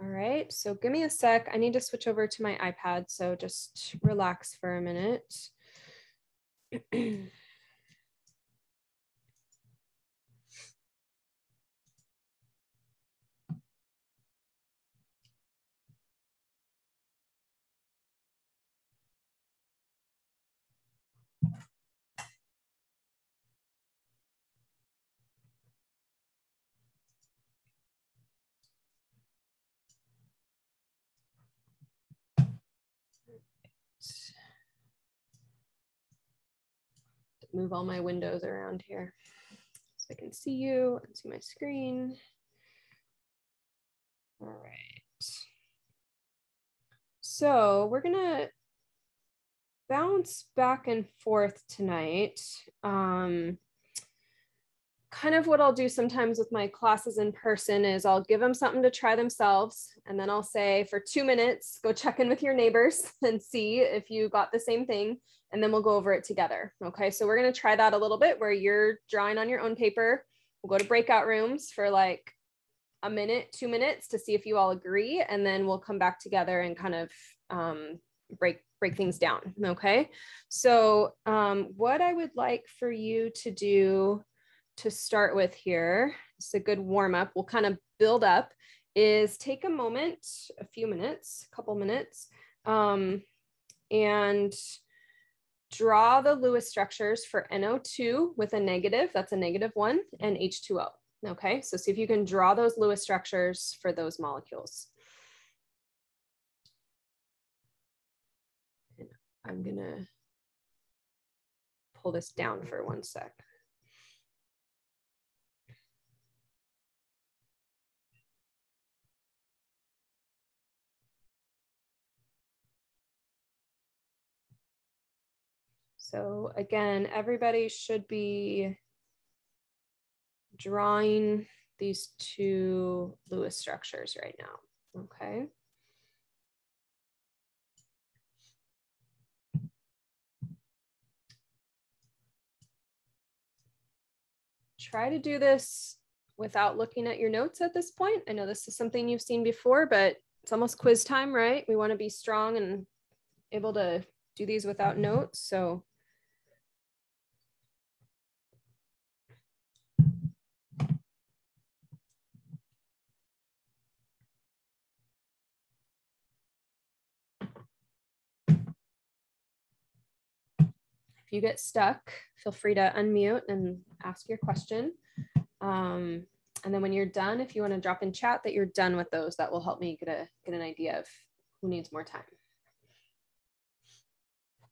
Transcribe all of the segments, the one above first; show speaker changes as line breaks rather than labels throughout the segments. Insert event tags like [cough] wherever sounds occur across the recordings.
All right, so give me a sec. I need to switch over to my iPad, so just relax for a minute. [clears throat] move all my windows around here so I can see you and see my screen. All right. So we're gonna bounce back and forth tonight. Um, kind of what I'll do sometimes with my classes in person is I'll give them something to try themselves. And then I'll say for two minutes, go check in with your neighbors [laughs] and see if you got the same thing. And then we'll go over it together. Okay. So we're going to try that a little bit where you're drawing on your own paper. We'll go to breakout rooms for like a minute, two minutes to see if you all agree. And then we'll come back together and kind of um, break break things down. Okay. So um, what I would like for you to do to start with here, it's a good warm up. We'll kind of build up is take a moment, a few minutes, a couple minutes, um, and draw the Lewis structures for NO2 with a negative, that's a negative one, and H2O. Okay, so see if you can draw those Lewis structures for those molecules. I'm gonna pull this down for one sec. So again, everybody should be drawing these two Lewis structures right now, okay? Try to do this without looking at your notes at this point. I know this is something you've seen before, but it's almost quiz time, right? We wanna be strong and able to do these without notes. So you get stuck, feel free to unmute and ask your question. Um, and then when you're done, if you want to drop in chat that you're done with those, that will help me get a get an idea of who needs more time.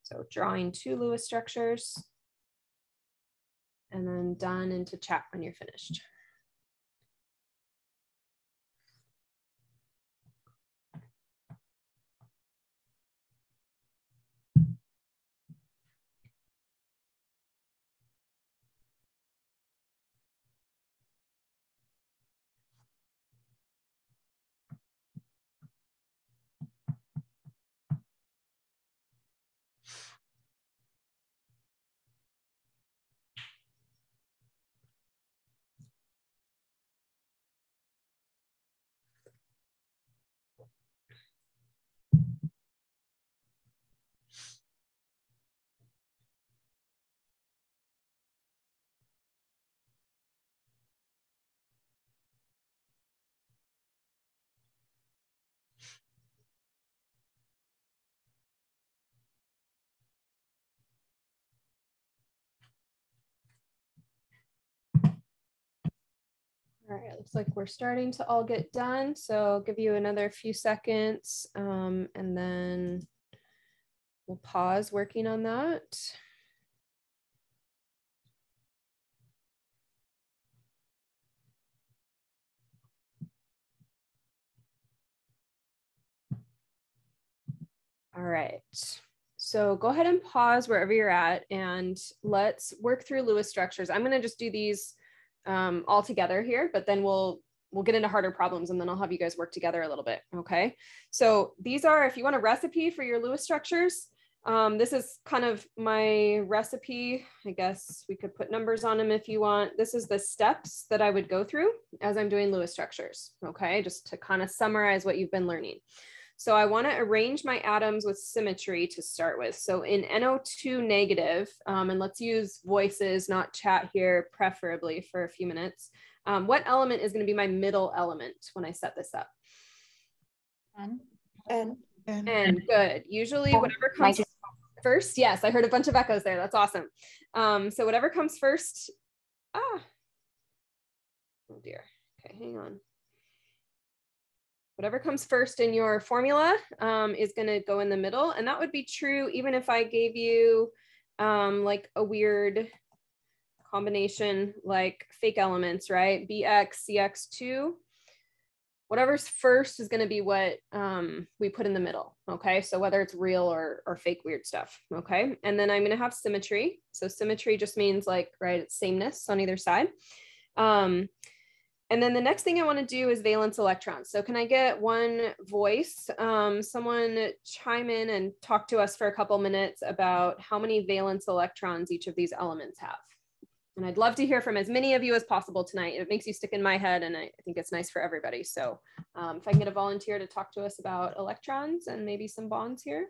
So drawing two Lewis structures and then done into chat when you're finished. All right, it looks like we're starting to all get done. So I'll give you another few seconds um, and then we'll pause working on that. All right. So go ahead and pause wherever you're at and let's work through Lewis structures. I'm going to just do these um, all together here, but then we'll we'll get into harder problems and then I'll have you guys work together a little bit. Okay. So these are, if you want a recipe for your Lewis structures, Um, this is kind of my recipe. I guess we could put numbers on them if you want. This is the steps that I would go through as I'm doing Lewis structures. Okay, just to kind of summarize what you've been learning. So I want to arrange my atoms with symmetry to start with. So in NO2 negative, um, and let's use voices, not chat here, preferably for a few minutes. Um, what element is going to be my middle element when I set this up?
N.
N.
N. N. Good. Usually, whatever comes first. Yes, I heard a bunch of echoes there. That's awesome. Um, so whatever comes first. Ah. Oh dear. Okay, hang on whatever comes first in your formula um, is going to go in the middle. And that would be true even if I gave you um, like a weird combination like fake elements, right? BX, CX2. Whatever's first is going to be what um, we put in the middle. Okay. So whether it's real or, or fake weird stuff. Okay. And then I'm going to have symmetry. So symmetry just means like, right, it's sameness on either side. And then the next thing I want to do is valence electrons. So can I get one voice, um, someone chime in and talk to us for a couple minutes about how many valence electrons each of these elements have? And I'd love to hear from as many of you as possible tonight. It makes you stick in my head and I think it's nice for everybody. So um, if I can get a volunteer to talk to us about electrons and maybe some bonds here.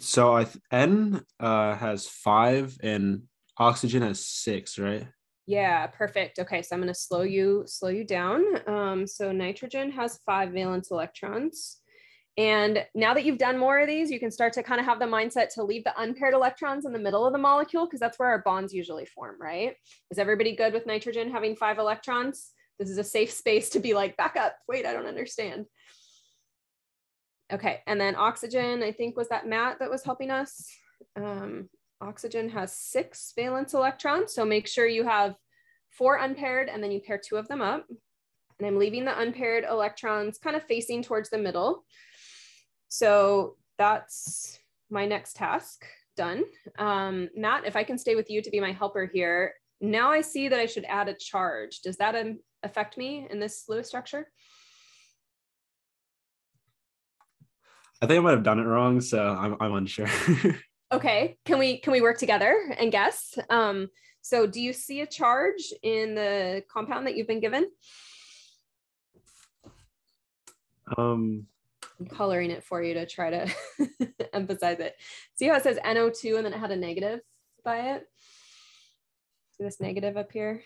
So I N uh, has five and oxygen has six, right?
Yeah, perfect. Okay, so I'm going to slow you slow you down. Um, so nitrogen has five valence electrons. And now that you've done more of these, you can start to kind of have the mindset to leave the unpaired electrons in the middle of the molecule because that's where our bonds usually form, right? Is everybody good with nitrogen having five electrons? This is a safe space to be like, back up. Wait, I don't understand. Okay, and then oxygen, I think was that Matt that was helping us. Um, Oxygen has six valence electrons. So make sure you have four unpaired and then you pair two of them up. And I'm leaving the unpaired electrons kind of facing towards the middle. So that's my next task done. Um, Matt, if I can stay with you to be my helper here, now I see that I should add a charge. Does that um, affect me in this Lewis structure?
I think I might have done it wrong, so I'm, I'm unsure. [laughs]
Okay, can we can we work together and guess? Um, so do you see a charge in the compound that you've been given?
Um,
I'm coloring it for you to try to [laughs] emphasize it. See how it says NO2 and then it had a negative by it? See this negative up here?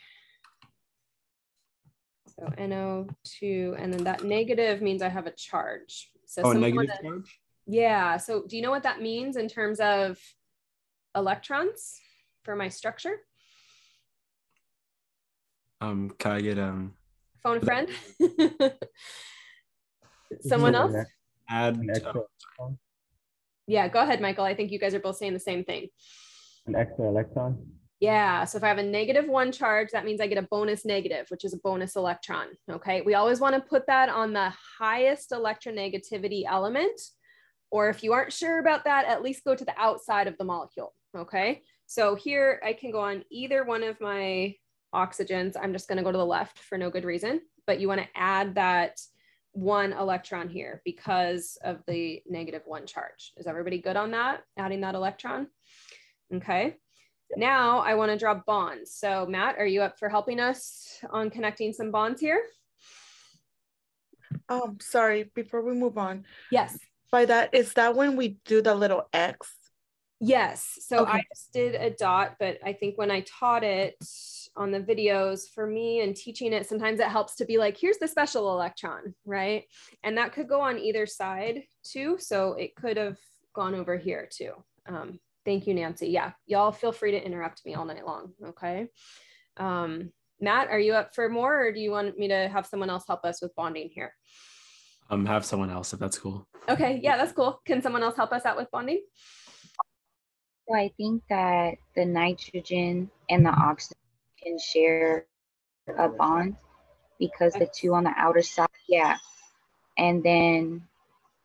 So NO2, and then that negative means I have a charge. So
oh, negative charge?
Yeah. So do you know what that means in terms of electrons for my structure?
Um, can I get um
phone a friend? [laughs] Someone else?
Add
yeah, go ahead, Michael. I think you guys are both saying the same thing.
An extra electron?
Yeah. So if I have a negative one charge, that means I get a bonus negative, which is a bonus electron. Okay. We always want to put that on the highest electronegativity element or if you aren't sure about that, at least go to the outside of the molecule. Okay. So here I can go on either one of my oxygens. I'm just going to go to the left for no good reason, but you want to add that one electron here because of the negative one charge. Is everybody good on that? Adding that electron? Okay. Now I want to draw bonds. So Matt, are you up for helping us on connecting some bonds here?
Um, sorry, before we move on.
Yes
by that is that when we do the little X?
Yes. So okay. I just did a dot, but I think when I taught it on the videos for me and teaching it, sometimes it helps to be like, here's the special electron, right? And that could go on either side too. So it could have gone over here too. Um, thank you, Nancy. Yeah, y'all feel free to interrupt me all night long. Okay. Um, Matt, are you up for more or do you want me to have someone else help us with bonding here?
Um have someone else if that's cool.
Okay, yeah, that's cool. Can someone else help us out with bonding?
So I think that the nitrogen and the oxygen can share a bond because the two on the outer side, yeah. And then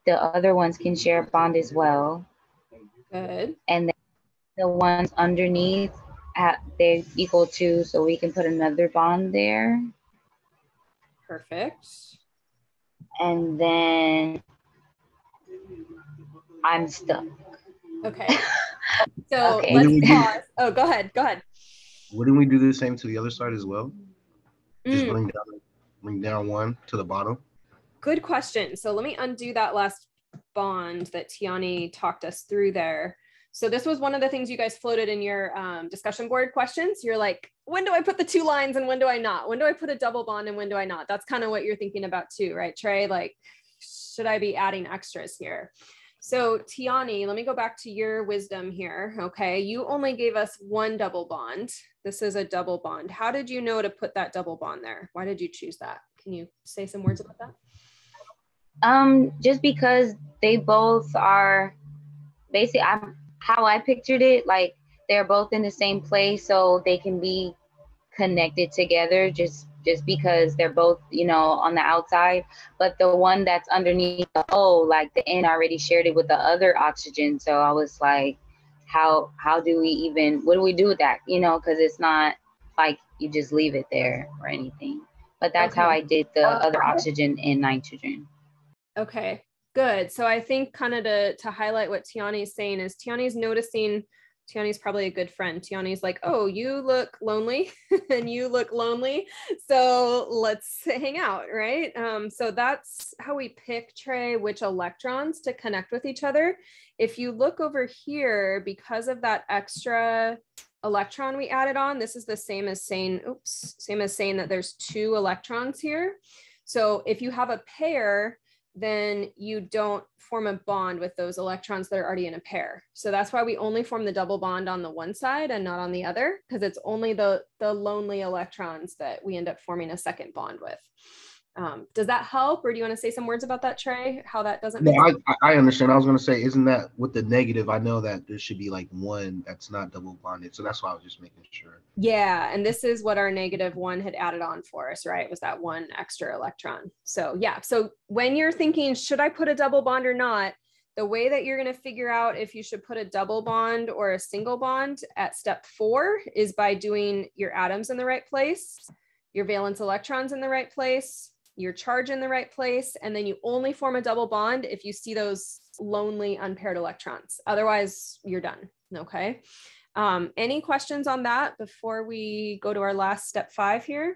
the other ones can share a bond as well.
Good.
And then the ones underneath, they equal to, so we can put another bond there.
Perfect
and then I'm stuck.
Okay. [laughs] So
Okay.
let's
Wouldn't we-
pause. Oh, go ahead. Go ahead.
Wouldn't we do the same to the other side as well? Just
Mm,
bring down, bring down one to the bottom.
good question. So let me undo that last bond that Tiani talked us through there. So this was one of the things you guys floated in your um, discussion board questions. You're like, when do I put the two lines and when do I not? When do I put a double bond and when do I not? That's kind of what you're thinking about too, right, Trey? Like, should I be adding extras here? So Tiani, let me go back to your wisdom here. Okay, you only gave us one double bond. This is a double bond. How did you know to put that double bond there? Why did you choose that? Can you say some words about that?
Um, just because they both are basically I'm how I pictured it, like they're both in the same place so they can be connected together just just because they're both, you know, on the outside. But the one that's underneath the O, like the N already shared it with the other oxygen. So I was like, how how do we even what do we do with that? You know, because it's not like you just leave it there or anything. But that's how I did the uh, other oxygen and nitrogen.
Okay, good. So I think kind of to to highlight what Tiani is saying is Tiani's noticing Tiani's probably a good friend. Tiani's like, oh, you look lonely [laughs] and you look lonely. So let's hang out, right? Um, so that's how we pick Trey which electrons to connect with each other. If you look over here, because of that extra electron we added on, this is the same as saying, oops, same as saying that there's two electrons here. So if you have a pair, then you don't form a bond with those electrons that are already in a pair. So that's why we only form the double bond on the one side and not on the other, because it's only the, the lonely electrons that we end up forming a second bond with. Um, does that help? Or do you want to say some words about that, Trey? How that doesn't
No,
make
I. I- understand. I was gonna say, isn't that with the negative? I know that there should be like one that's not double bonded, so that's why I was just making sure.
Yeah, and this is what our negative one had added on for us, right? Was that one extra electron. So yeah, so when you're thinking, should I put a double bond or not? The way that you're going to figure out if you should put a double bond or a single bond at step four is by doing your atoms in the right place, your valence electrons in the right place, your charge in the right place, and then you only form a double bond if you see those lonely unpaired electrons. Otherwise, you're done. Okay. Um, any questions on that before we go to our last step five here?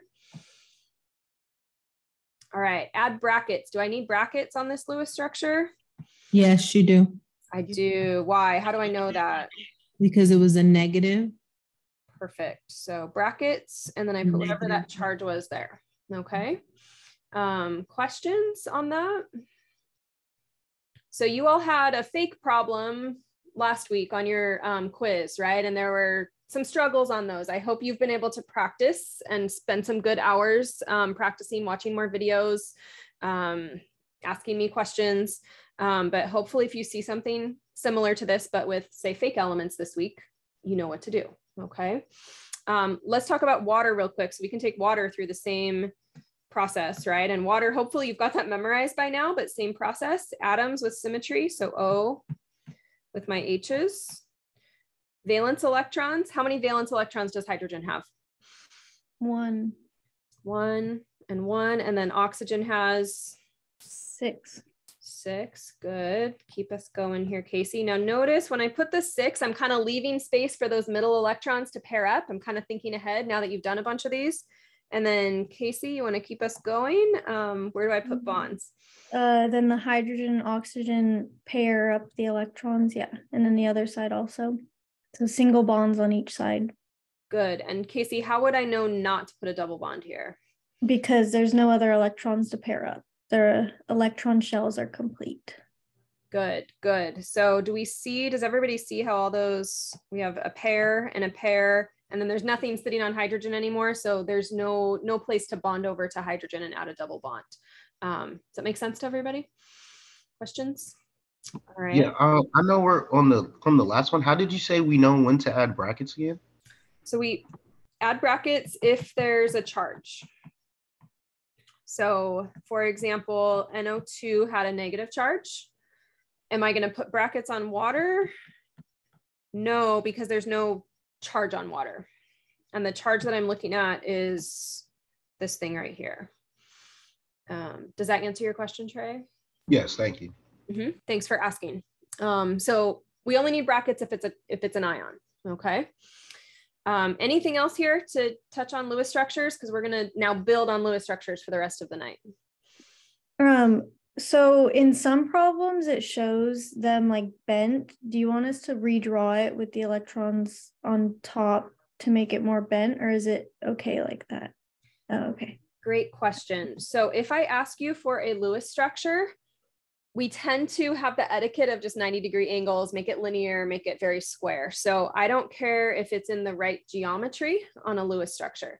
All right, add brackets. Do I need brackets on this Lewis structure?
Yes, you do,
I do. Why? How do I know that?
because it was a negative.
Perfect. So brackets, and then I put whatever that charge was there. Okay. Um, questions on that? So you all had a fake problem last week on your um, quiz, right? And there were some struggles on those. I hope you've been able to practice and spend some good hours um, practicing, watching more videos, um, asking me questions. Um, but hopefully, if you see something similar to this, but with say fake elements this week, you know what to do. Okay. Um, let's talk about water real quick. So we can take water through the same process, right? And water, hopefully you've got that memorized by now, but same process, atoms with symmetry. So O with my H's. Valence electrons. How many valence electrons does hydrogen have?
One,
One and one. And then oxygen has
six.
six. Good. Keep us going here, Casey. Now notice when I put the six, I'm kind of leaving space for those middle electrons to pair up. I'm kind of thinking ahead now that you've done a bunch of these. And then Casey, you want to keep us going? Um, where do I put
Mhm.
bonds?
Uh, then the hydrogen oxygen pair up the electrons, yeah, and then the other side also. So single bonds on each side
Good. And Casey, how would I know not to put a double bond here?
because there's no other electrons to pair up. Their electron shells are complete.
Good, good. So do we see, does everybody see how all those, we have a pair and a pair, and then there's nothing sitting on hydrogen anymore. So there's no, no place to bond over to hydrogen and add a double bond. Um, does that make sense to everybody? Questions? All right.
Yeah, uh, I know we're on the from the last one. How did you say we know when to add brackets again?
So we add brackets if there's a charge. So for example, NO2 had a negative charge. Am I going to put brackets on water? No, because there's no charge on water. And the charge that I'm looking at is this thing right here. Um, does that answer your question, Trey?
Yes, thank you.
Mhm. Thanks for asking. Um, so We only need brackets if it's a if it's an ion. Okay. Um, anything else here to touch on Lewis structures? Because we're gonna now build on Lewis structures for the rest of the night.
Um, so in some problems it shows them like bent. Do you want us to redraw it with the electrons on top to make it more bent, or is it okay like that? Oh, okay.
Great question. So if I ask you for a Lewis structure, we tend to have the etiquette of just 90 degree angles, make it linear, make it very square. So I don't care if it's in the right geometry on a Lewis structure.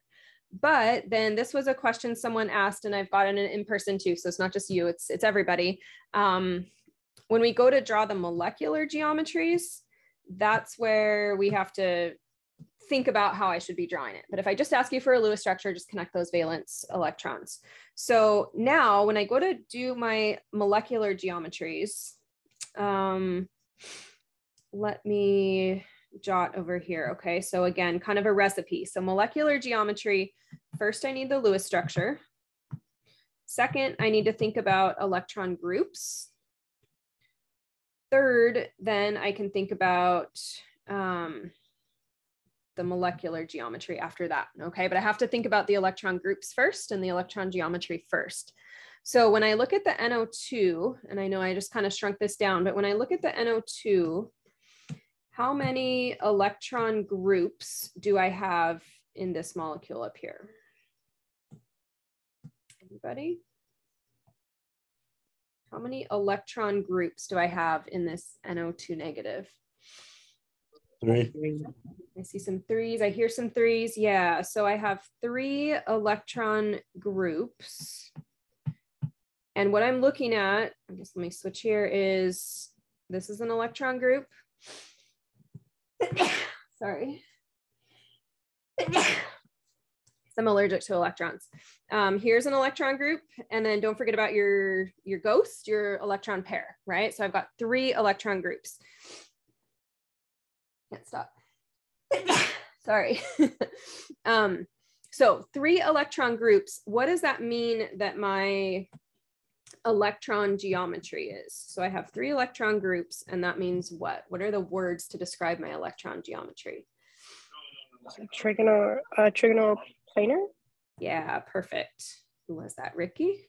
But then this was a question someone asked, and I've gotten it in person too. So it's not just you, it's it's everybody. Um, when we go to draw the molecular geometries, that's where we have to think about how I should be drawing it. But if I just ask you for a Lewis structure, just connect those valence electrons. So now when I go to do my molecular geometries, um, let me jot over here. Okay, so again, kind of a recipe. So molecular geometry, first I need the Lewis structure. Second, I need to think about electron groups. Third, then I can think about um, the molecular geometry after that. Okay, but I have to think about the electron groups first and the electron geometry first. So when I look at the NO2, and I know I just kind of shrunk this down, but when I look at the NO2, how many electron groups do I have in this molecule up here? Anybody? How many electron groups do I have in this NO2 negative?
Three.
I see some threes. I hear some threes. Yeah. So I have three electron groups. And what I'm looking at, I guess let me switch here, is this is an electron group. [laughs] Sorry. [laughs] I'm allergic to electrons. Um, here's an electron group. And then don't forget about your, your ghost, your electron pair, right? So I've got three electron groups. Can't stop. [laughs] Sorry. um, so three electron groups. What does that mean that my electron geometry is? So I have three electron groups and that means what? What are the words to describe my electron geometry?
Trigonal, uh, trigonal planar?
Yeah, perfect. Who was that, Ricky?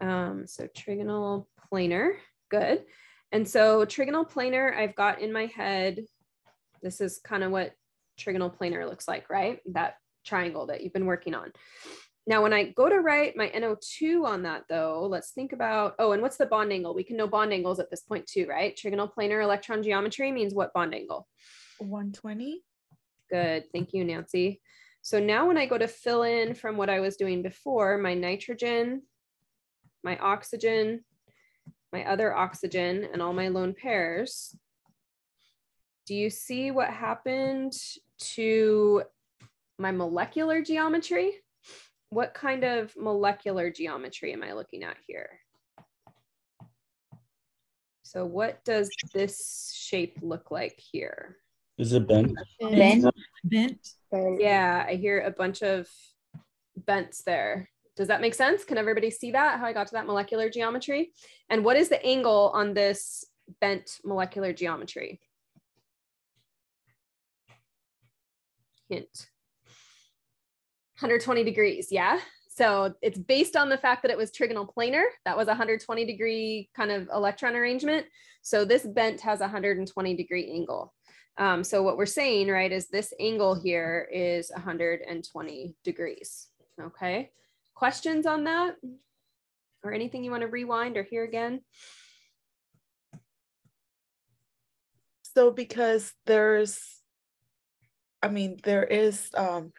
Um, so trigonal planar, good. And so trigonal planar, I've got in my head, this is kind of what trigonal planar looks like, right? That triangle that you've been working on. Now, when I go to write my NO2 on that though, let's think about, oh, and what's the bond angle? We can know bond angles at this point too, right? Trigonal planar electron geometry means what bond angle?
120.
Good, thank you, Nancy. So now when I go to fill in from what I was doing before, my nitrogen, my oxygen, my other oxygen, and all my lone pairs, do you see what happened to my molecular geometry? What kind of molecular geometry am I looking at here? So what does this shape look like here?
Is it bent?
Bent.
Bent.
Yeah, I hear a bunch of bents there. Does that make sense? Can everybody see that? How I got to that molecular geometry? And what is the angle on this bent molecular geometry? Hint. 120 degrees, yeah? So it's based on the fact that it was trigonal planar. That was a 120 degree kind of electron arrangement. So this bent has a 120 degree angle. Um, so what we're saying, right, is this angle here is 120 degrees. Okay. Questions on that? Or anything you want to rewind or hear again?
So because there's, I mean, there is um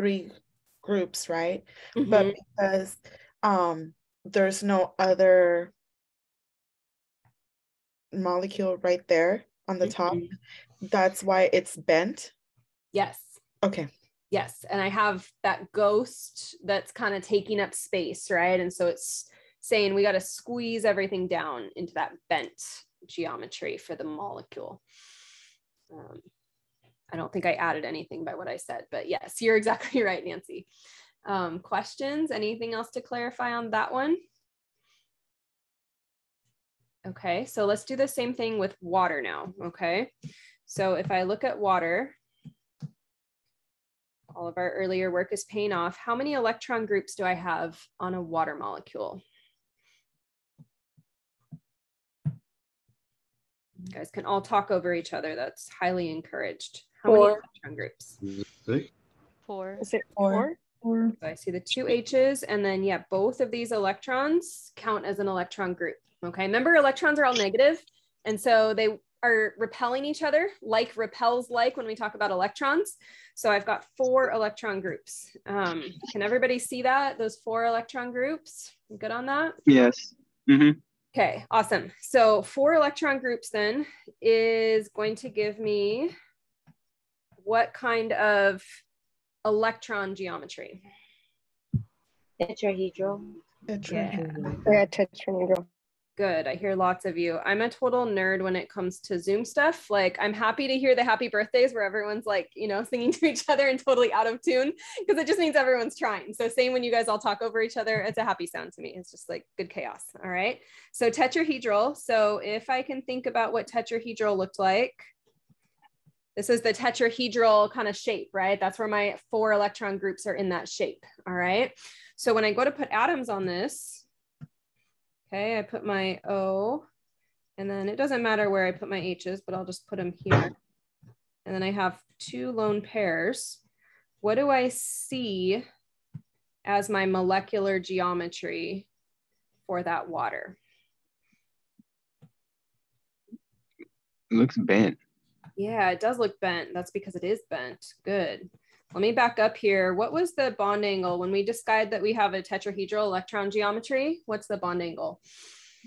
three groups, right? But
Mhm.
because um there's no other molecule right there on the top,
Mhm.
that's why it's bent.
Yes.
Okay.
Yes. And I have that ghost that's kind of taking up space, right? And so it's saying we got to squeeze everything down into that bent geometry for the molecule. Um, I don't think I added anything by what I said, but yes, you're [laughs] exactly right, Nancy. Um, questions? Anything else to clarify on that one? Okay, so let's do the same thing with water now, okay? So if I look at water, all of our earlier work is paying off. How many electron groups do I have on a water molecule? You guys can all talk over each other. That's highly encouraged. How many
Four.
electron groups?
Six?
Four.
Is it four?
Or
So I see the two H's and then yeah, both of these electrons count as an electron group. Okay, remember electrons are all negative and so they are repelling each other like repels like when we talk about electrons. So I've got four electron groups. Um, can everybody see that? Those four electron groups? You Good on that?
Yes. hmm
Okay, awesome. So four electron groups then is going to give me what kind of electron geometry?
Tetrahedral.
Yeah.
I got tetrahedral.
Good. I hear lots of you. I'm a total nerd when it comes to Zoom stuff. Like, I'm happy to hear the happy birthdays where everyone's like, you know, singing [laughs] to each other and totally out of tune because it just means everyone's trying. So, same when you guys all talk over each other, it's a happy sound to me. It's just like good chaos. All right. So, tetrahedral. So, if I can think about what tetrahedral looked like, this is the tetrahedral kind of shape, right? That's where my four electron groups are in that shape. All right. So, when I go to put atoms on this, Okay, I put my O, and then it doesn't matter where I put my H's, but I'll just put them here. And then I have two lone pairs. What do I see as my molecular geometry for that water?
It looks bent.
Yeah, it does look bent. That's because it is bent. Good. Let me back up here. What was the bond angle when we decided that we have a tetrahedral electron geometry? What's the bond angle?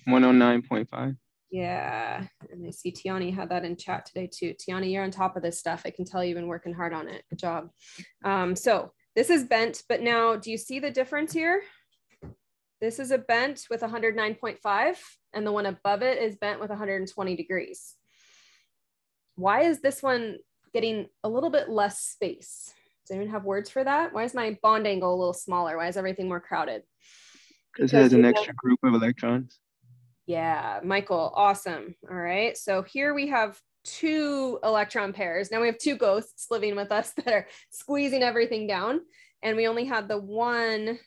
109.5.
Yeah, and I see Tiani had that in chat today too. Tiani, you're on top of this stuff. I can tell you've been working hard on it. Good job. Um, so this is bent, but now do you see the difference here? This is a bent with 109.5 and the one above it is bent with 120 degrees. Why is this one getting a little bit less space? Does anyone have words for that? Why is my bond angle a little smaller? Why is everything more crowded?
Because it has an extra group of electrons.
Yeah, Michael, awesome. All right. So here we have two electron pairs. Now we have two ghosts living with us [laughs] that are squeezing everything down. And we only had the one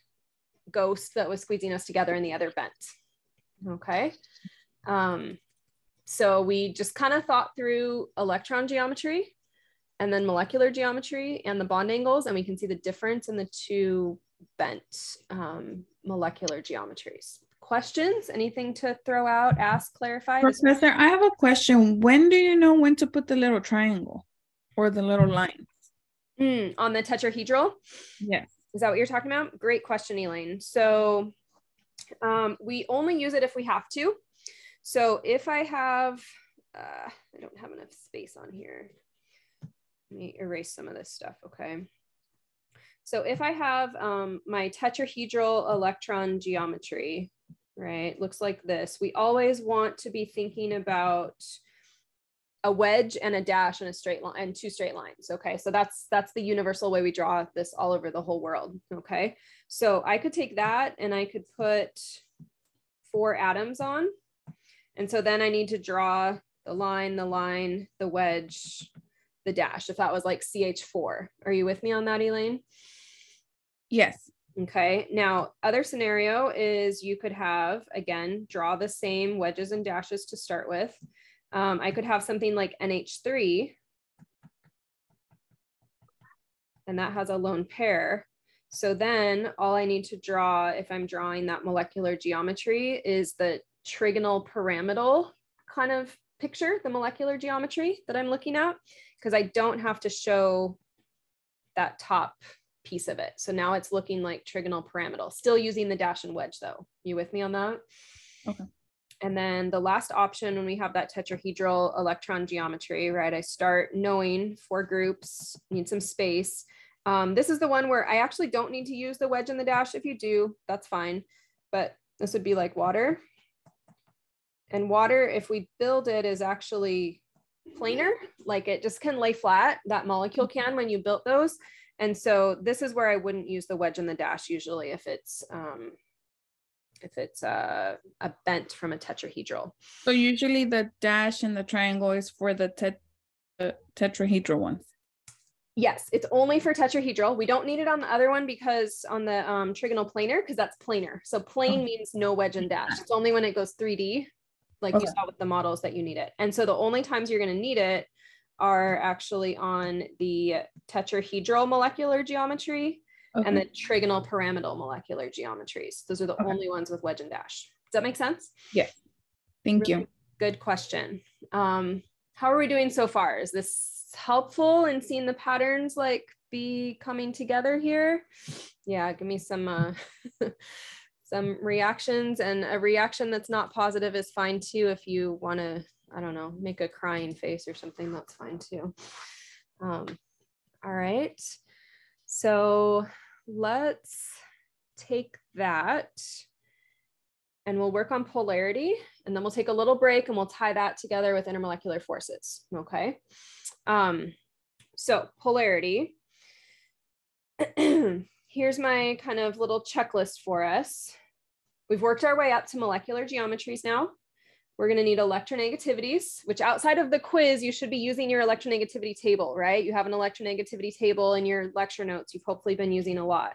ghost that was squeezing us together and the other bent. Okay. Um, so we just kind of thought through electron geometry and then molecular geometry and the bond angles, and we can see the difference in the two bent um, molecular geometries. Questions? Anything to throw out, ask, clarify?
Professor, I have a question. When do you know when to put the little triangle or the little line?
Mm, on the tetrahedral?
Yes.
Is that what you're talking about? Great question, Elaine. So um, we only use it if we have to. So if I have, uh, I don't have enough space on here. Let me erase some of this stuff, okay? So if I have um, my tetrahedral electron geometry, right, looks like this, we always want to be thinking about a wedge and a dash and a straight line and two straight lines. Okay. So that's that's the universal way we draw this all over the whole world. Okay. So I could take that and I could put four atoms on. And so then I need to draw the line, the line, the wedge, the dash, if that was like CH4. Are you with me on that, Elaine?
Yes.
Okay. Now, other scenario is you could have, again, draw the same wedges and dashes to start with. Um, I could have something like NH3, and that has a lone pair. So then all I need to draw, if I'm drawing that molecular geometry, is the trigonal pyramidal kind of picture, the molecular geometry that I'm looking at, because I don't have to show that top piece of it. So now it's looking like trigonal pyramidal, still using the dash and wedge though. You with me on that?
Okay.
And then the last option when we have that tetrahedral electron geometry, right? I start knowing four groups, need some space. Um, this is the one where I actually don't need to use the wedge and the dash. If you do, that's fine. But this would be like water. And water, if we build it, is actually planar, like it just can lay flat. That molecule can when you built those. And so this is where I wouldn't use the wedge and the dash usually if it's um, if it's a, a bent from a tetrahedral.
So usually the dash and the triangle is for the tet- uh, tetrahedral ones.
Yes, it's only for tetrahedral. We don't need it on the other one because on the um, trigonal planar, because that's planar. So plane means no wedge and dash. It's only when it goes 3D, like you saw with the models that you need it. And so the only times you're going to need it are actually on the tetrahedral molecular geometry and the trigonal pyramidal molecular geometries. Those are the
Okay.
only ones with wedge and dash. Does that make sense? Yeah.
Thank
Really
you.
Good question. Um, how are we doing so far? Is this helpful in seeing the patterns like be coming together here? Yeah, give me some uh, [laughs] some reactions and a reaction that's not positive is fine too. If you want to, I don't know, make a crying face or something, that's fine too. Um, all right. So let's take that and we'll work on polarity and then we'll take a little break and we'll tie that together with intermolecular forces. Okay. Um, so polarity. [clears throat] Here's my kind of little checklist for us. We've worked our way up to molecular geometries now. We're going to need electronegativities, which outside of the quiz, you should be using your electronegativity table, right? You have an electronegativity table in your lecture notes. You've hopefully been using a lot.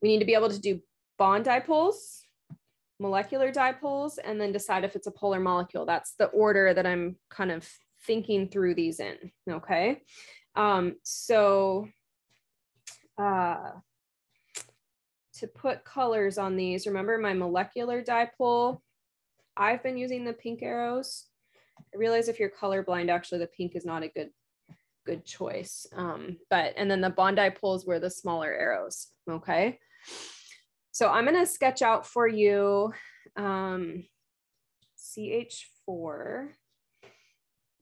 We need to be able to do bond dipoles, molecular dipoles, and then decide if it's a polar molecule. That's the order that I'm kind of thinking through these in, okay? Um, so uh, to put colors on these, remember my molecular dipole, I've been using the pink arrows. I realize if you're colorblind, actually the pink is not a good good choice. Um, but and then the bond dipoles were the smaller arrows. Okay. So I'm gonna sketch out for you um, CH4.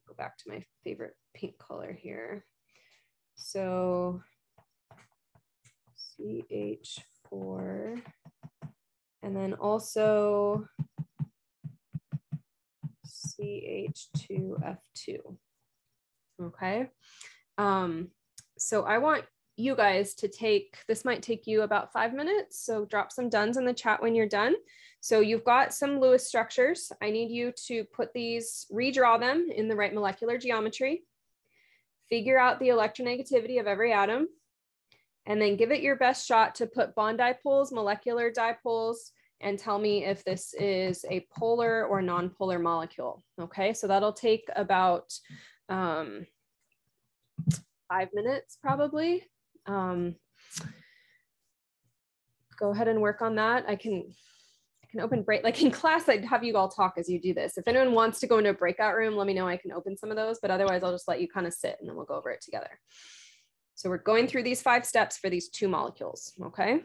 Go back to my favorite pink color here. So CH4 and then also CH2F2. Okay. Um, so I want you guys to take, this might take you about five minutes. So drop some duns in the chat when you're done. So you've got some Lewis structures. I need you to put these, redraw them in the right molecular geometry, figure out the electronegativity of every atom, and then give it your best shot to put bond dipoles, molecular dipoles, and tell me if this is a polar or non-polar molecule. Okay, so that'll take about um, five minutes probably. Um, go ahead and work on that. I can I can open break like [laughs] in class. I'd have you all talk as you do this. If anyone wants to go into a breakout room, let me know. I can open some of those, but otherwise I'll just let you kind of sit and then we'll go over it together. So we're going through these five steps for these two molecules. Okay.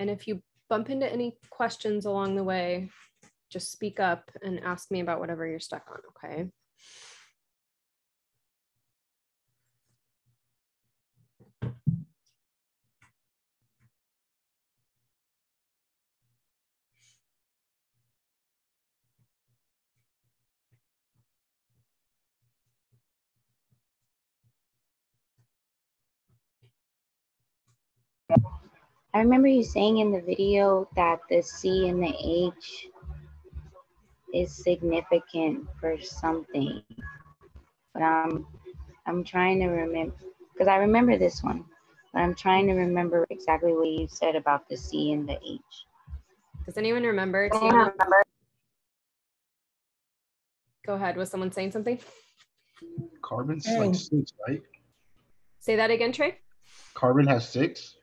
And if you bump into any questions along the way, just speak up and ask me about whatever you're stuck on, okay?
I remember you saying in the video that the C and the H is significant for something. But I'm I'm trying to remember because I remember this one. But I'm trying to remember exactly what you said about the C and the H.
Does anyone remember?
I
Tiana?
remember.
Go ahead. Was someone saying something?
Carbon's
Oh.
like six, right?
Say that again, Trey.
Carbon has six.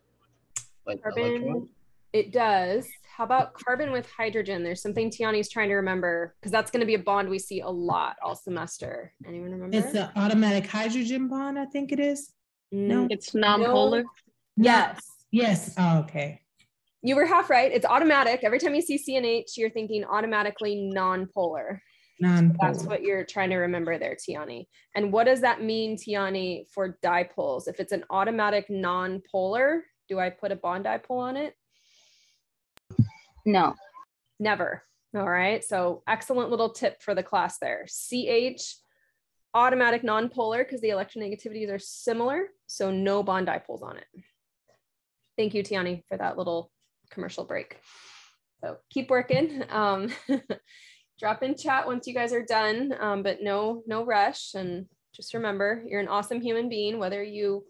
Like
Carbon.
electrons?
It does. How about carbon with hydrogen? There's something Tiani's trying to remember because that's going to be a bond we see a lot all semester. Anyone remember?
It's the automatic hydrogen bond, I think it is. Mm, no.
It's non-polar.
Yes.
Yes. Oh, okay.
You were half right. It's automatic. Every time you see C and H, you're thinking automatically non-polar.
Non.
That's what you're trying to remember there, Tiani. And what does that mean, Tiani, for dipoles? If it's an automatic non-polar, do I put a bond dipole on it?
No.
Never. All right. So excellent little tip for the class there. CH, automatic non-polar because the electronegativities are similar. So no bond dipoles on it. Thank you, Tiani, for that little commercial break. So keep working. Um, [laughs] drop in chat once you guys are done, um, but no, no rush. And just remember, you're an awesome human being, whether you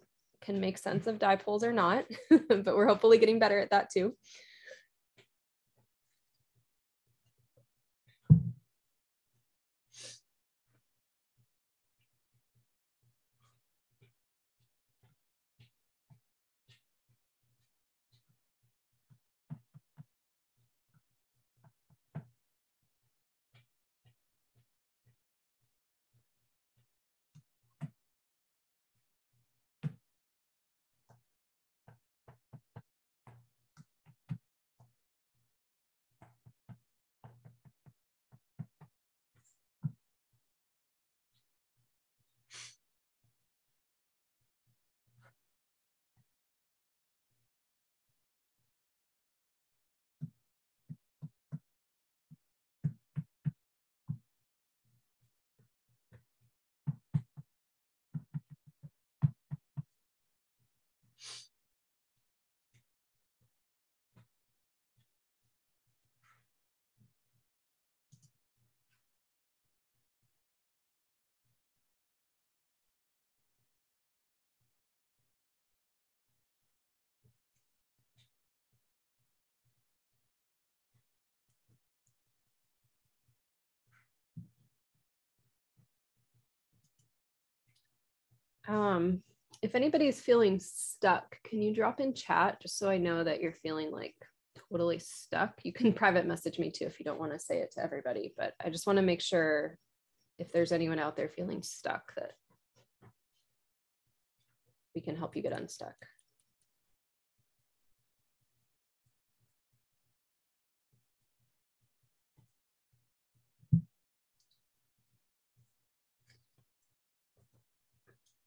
can make sense of dipoles or not, [laughs] but we're hopefully getting better at that too. Um, if anybody's feeling stuck, can you drop in chat just so I know that you're feeling like totally stuck? You can [laughs] private message me too if you don't want to say it to everybody, but I just want to make sure if there's anyone out there feeling stuck that we can help you get unstuck.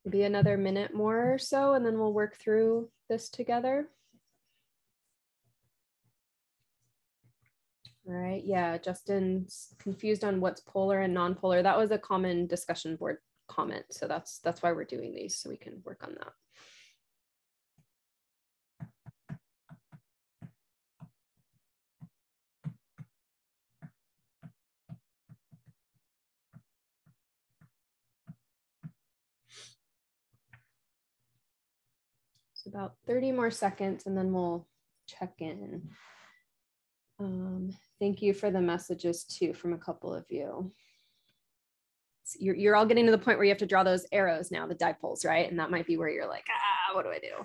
Maybe another minute more or so, and then we'll work through this together. All right, yeah, Justin's confused on what's polar and non-polar. That was a common discussion board comment. So that's that's why we're doing these, so we can work on that. About 30 more seconds and then we'll check in. Um, thank you for the messages too from a couple of you. So you're, you're all getting to the point where you have to draw those arrows now, the dipoles, right? And that might be where you're like, ah, what do I do?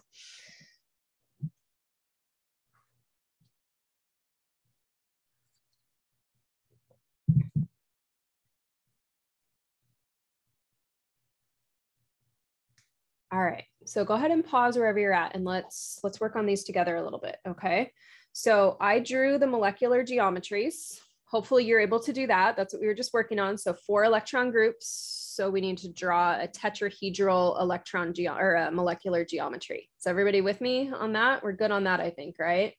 All right, so go ahead and pause wherever you're at and let's let's work on these together a little bit, okay? So I drew the molecular geometries. Hopefully you're able to do that. That's what we were just working on. So four electron groups. So we need to draw a tetrahedral electron ge or a molecular geometry. Is everybody with me on that? We're good on that, I think, right?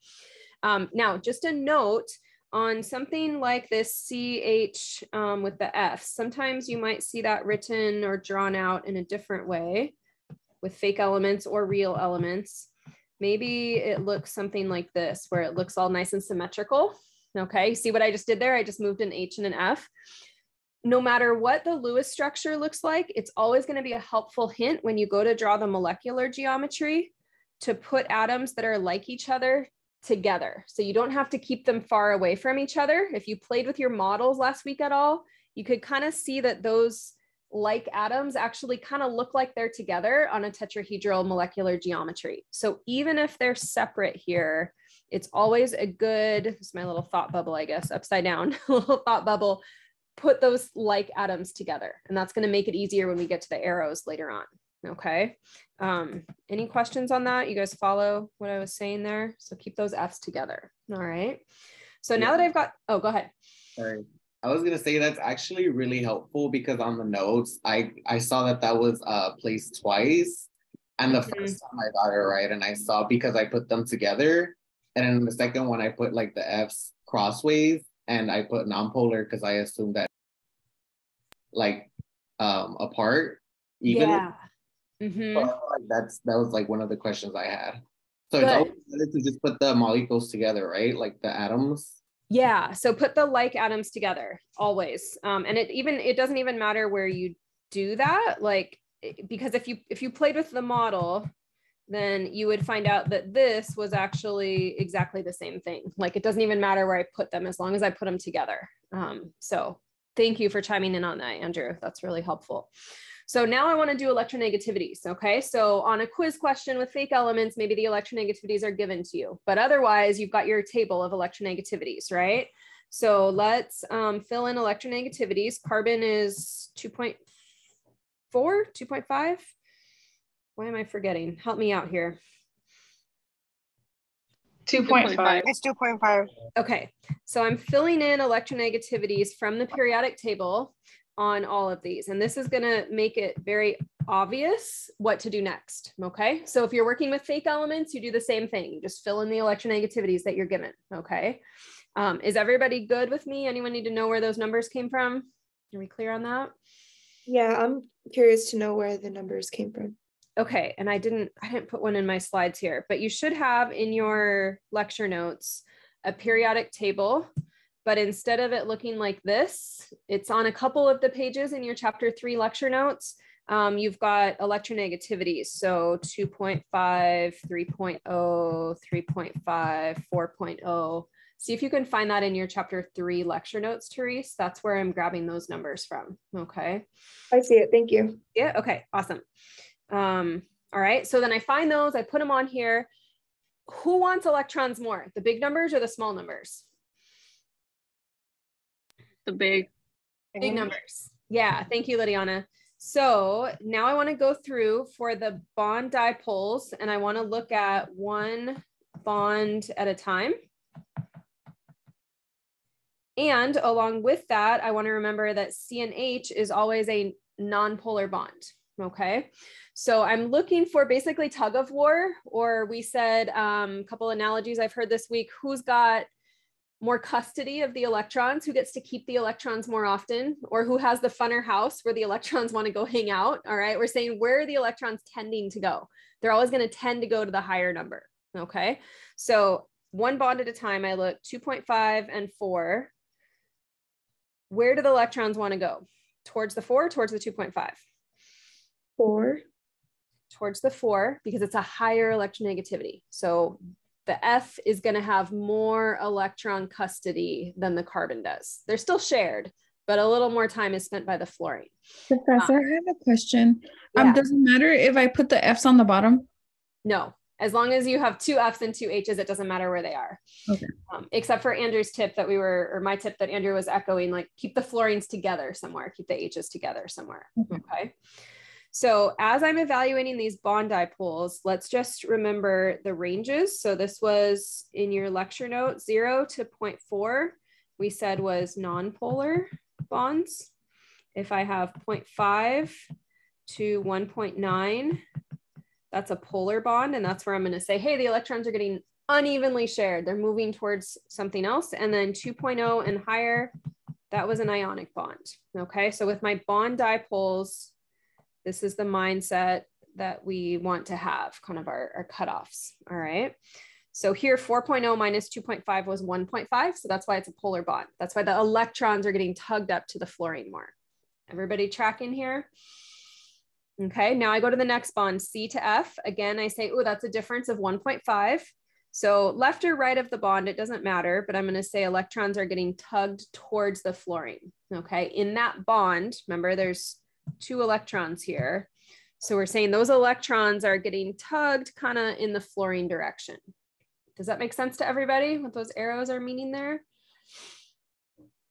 Um, now, just a note, on something like this CH um, with the F, sometimes you might see that written or drawn out in a different way with fake elements or real elements. Maybe it looks something like this, where it looks all nice and symmetrical. Okay, see what I just did there? I just moved an H and an F. No matter what the Lewis structure looks like, it's always gonna be a helpful hint when you go to draw the molecular geometry to put atoms that are like each other together. So you don't have to keep them far away from each other. If you played with your models last week at all, you could kind of see that those like atoms actually kind of look like they're together on a tetrahedral molecular geometry. So even if they're separate here, it's always a good, it's my little thought bubble, I guess, upside down, [laughs] little thought bubble, put those like atoms together. And that's gonna make it easier when we get to the arrows later on, okay? Um, any questions on that? You guys follow what I was saying there? So keep those Fs together, all right? So now that I've got, oh, go ahead.
Sorry. I was gonna say that's actually really helpful because on the notes, I I saw that that was uh placed twice, and the
Mhm.
first time I got it right, and I saw because I put them together, and then the second one I put like the F's crossways, and I put non-polar because I assumed that like um apart even.
Yeah. Mhm.
I feel like that's that was like one of the questions I had. So it's always better to just put the molecules together, right? Like the atoms.
Yeah, so put the like atoms together always. Um, and it even it doesn't even matter where you do that, like because if you if you played with the model, then you would find out that this was actually exactly the same thing. Like it doesn't even matter where I put them as long as I put them together. Um, so thank you for chiming in on that, Andrew. That's really helpful. So now I want to do electronegativities. Okay. So on a quiz question with fake elements, maybe the electronegativities are given to you, but otherwise you've got your table of electronegativities, right? So let's um, fill in electronegativities. Carbon is 2.4, 2.5. Why am I forgetting? Help me out here.
2.5. It's 2.5.
Okay, so I'm filling in electronegativities from the periodic table on all of these. And this is gonna make it very obvious what to do next, okay? So if you're working with fake elements, you do the same thing. You just fill in the electronegativities that you're given, okay? Um, is everybody good with me? Anyone need to know where those numbers came from? Are we clear on that?
Yeah, I'm curious to know where the numbers came from.
Okay, and I didn't I didn't put one in my slides here, but you should have in your lecture notes a periodic table, but instead of it looking like this, it's on a couple of the pages in your chapter 3 lecture notes. Um, you've got electronegativities, so 2.5, 3.0, 3.5, 4.0. See if you can find that in your chapter 3 lecture notes, Therese. That's where I'm grabbing those numbers from, okay?
I see it. Thank you.
Yeah. Okay. Awesome. Um, all right. So then I find those, I put them on here. Who wants electrons more, the big numbers or the small numbers?
The big.
Big numbers. Yeah. Thank you, Lydiana. So now I want to go through for the bond dipoles and I want to look at one bond at a time. And along with that, I want to remember that C and H is always a non-polar bond. Okay. So I'm looking for basically tug of war, or we said um, a couple analogies I've heard this week. Who's got more custody of the electrons? Who gets to keep the electrons more often? Or who has the funner house where the [laughs] electrons want to go hang out? All right. We're saying where are the electrons tending to go? They're always going to tend to go to the higher number. Okay. So one bond at a time, I look 2.5 and 4 where do the electrons want to go? Towards the four, towards the 2.5?
Four.
Towards the four, because it's a higher electronegativity. So the F is going to have more electron custody than the carbon does. They're still shared, but a little more time is spent by the fluorine.
Professor, I have a question. Um, does it matter if I put the F's on the bottom?
No, as long as you have two F's and two H's, it doesn't matter where they are.
Okay.
Um, except for Andrew's tip that we were, or my tip that Andrew was echoing, like keep the fluorines together somewhere, keep the H's together somewhere. Okay. So as I'm evaluating these bond dipoles, let's just remember the ranges. So this was in your lecture note, zero to 0.4, we said was non-polar bonds. If I have 0.5 to 1.9, that's a polar bond. And that's where I'm going to say, hey, the electrons are getting unevenly shared. They're moving towards something else. And then 2.0 and higher, that was an ionic bond. Okay. So with my bond dipoles, this is the mindset that we want to have, kind of our, our cutoffs. All right. So here 4.0 minus 2.5 was 1.5. So that's why it's a polar bond. That's why the electrons are getting tugged up to the fluorine more. Everybody tracking here? Okay, now I go to the next bond, C to F. Again, I say, oh, that's a difference of 1.5. So left or right of the bond, it doesn't matter, but I'm going to say electrons are getting tugged towards the fluorine. Okay, in that bond, remember there's two electrons here. So we're saying those electrons are getting tugged kind of in the fluorine direction. Does that make sense to everybody? What those arrows are meaning there?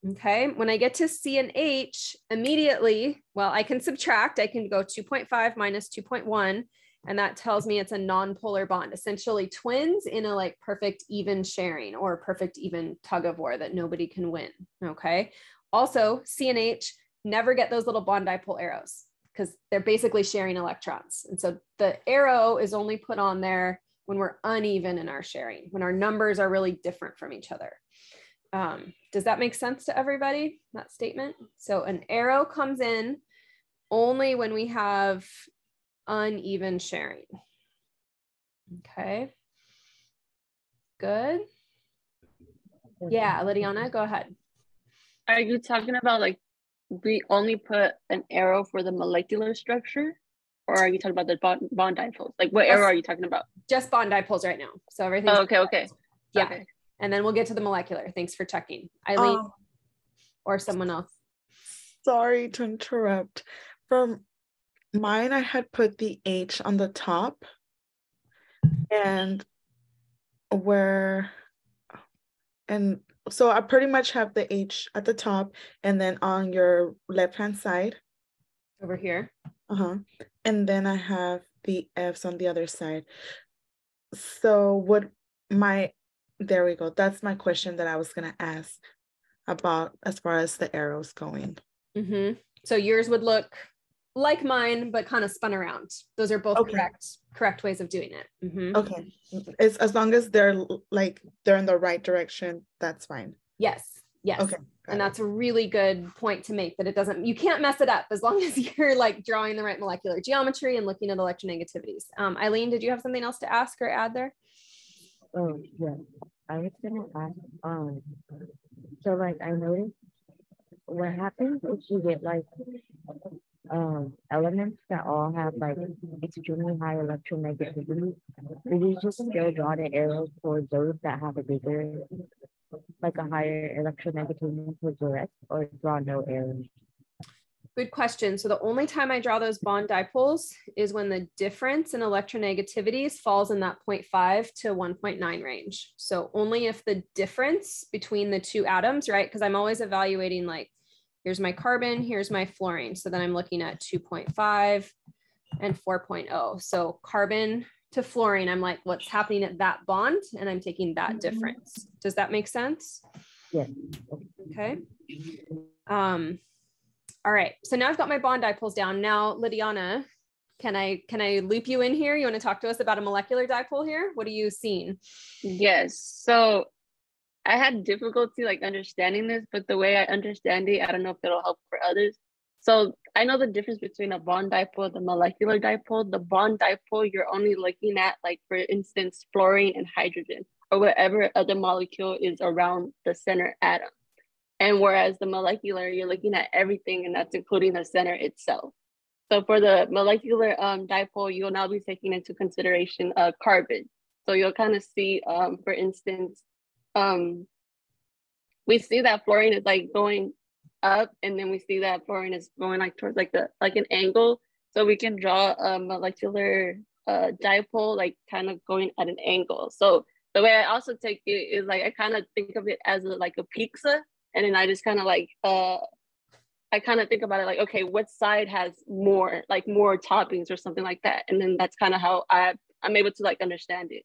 Okay, when I get to C and H, immediately, well, I can subtract. I can go 2.5 minus 2.1, and that tells me it's a non-polar bond, essentially twins in a like perfect even sharing or perfect even tug of war that nobody can win. Okay, also C and H never get those little bond dipole arrows because they're basically sharing electrons. And so the arrow is only put on there when we're uneven in our sharing, when our numbers are really different from each other. Um, does that make sense to everybody, that statement? So an arrow comes in only when we have uneven sharing. Okay. Good. Yeah, Lydiana, go ahead.
Are you talking about like we only put an arrow for the molecular structure? Or are you talking about the bond, bond dipoles? Like what arrow are you talking about?
Just bond dipoles right now. So everything.
Oh, okay, okay.
Yeah.
Okay.
And then we'll get to the molecular. Thanks for checking. Eileen
Um,
or someone else.
Sorry to interrupt. For mine, I had put the H on the top and where and so I pretty much have the H at the top and then on your left hand side.
Over here.
Uh-huh. And then I have the F's on the other side. So what my there we go. That's my question that I was gonna ask about as far as the arrows going.
hmm So yours would look like mine, but kind of spun around. Those are both
Okay.
correct, correct ways of doing it. Mhm.
Okay. As as long as they're like they're in the right direction, that's fine.
Yes. Yes.
Okay.
And that's a really good point to make that it doesn't, you can't mess it up as long [laughs] as you're like drawing the right molecular geometry and looking at electronegativities. Um, Eileen, did you have something else to ask or add there?
Oh, yeah. I was gonna ask, um, so like I noticed what happens if you get like um elements that all have like extremely high electronegativity, you just still draw the arrows towards those that have a bigger like a higher electronegativity towards the rest or draw no arrows?
Good question. So the only time I draw those bond dipoles is when the difference in electronegativities falls in that 0.5 to 1.9 range. So only if the difference between the two atoms, right? Because I'm always evaluating like, here's my carbon, here's my fluorine. So then I'm looking at 2.5 and 4.0. So carbon to fluorine, I'm like, what's happening at that bond? And I'm taking that difference. Does that make sense?
Yeah.
Okay. Um, all right. So now I've got my bond dipoles down. Now, Lydiana, can I can I loop you in here? You want to talk to us about a molecular dipole here? What are you seeing?
Yes. So I had difficulty like understanding this, but the way I understand it, I don't know if it'll help for others. So I know the difference between a bond dipole, the molecular dipole. The bond dipole, you're only looking at like, for instance, fluorine and hydrogen or whatever other molecule is around the center atom. And whereas the molecular, you're looking at everything and that's including the center itself. So for the molecular um, dipole, you'll now be taking into consideration uh, carbon. So you'll kind of see, um, for instance, um, we see that fluorine is like going up and then we see that fluorine is going like towards like the like an angle. So we can draw a molecular uh, dipole like kind of going at an angle. So the way I also take it is like I kind of think of it as a, like a pizza and then I just kind of like uh I kind of think about it like, okay, what side has more, like more toppings or something like that. And then that's kind of how I, I'm able to like understand it.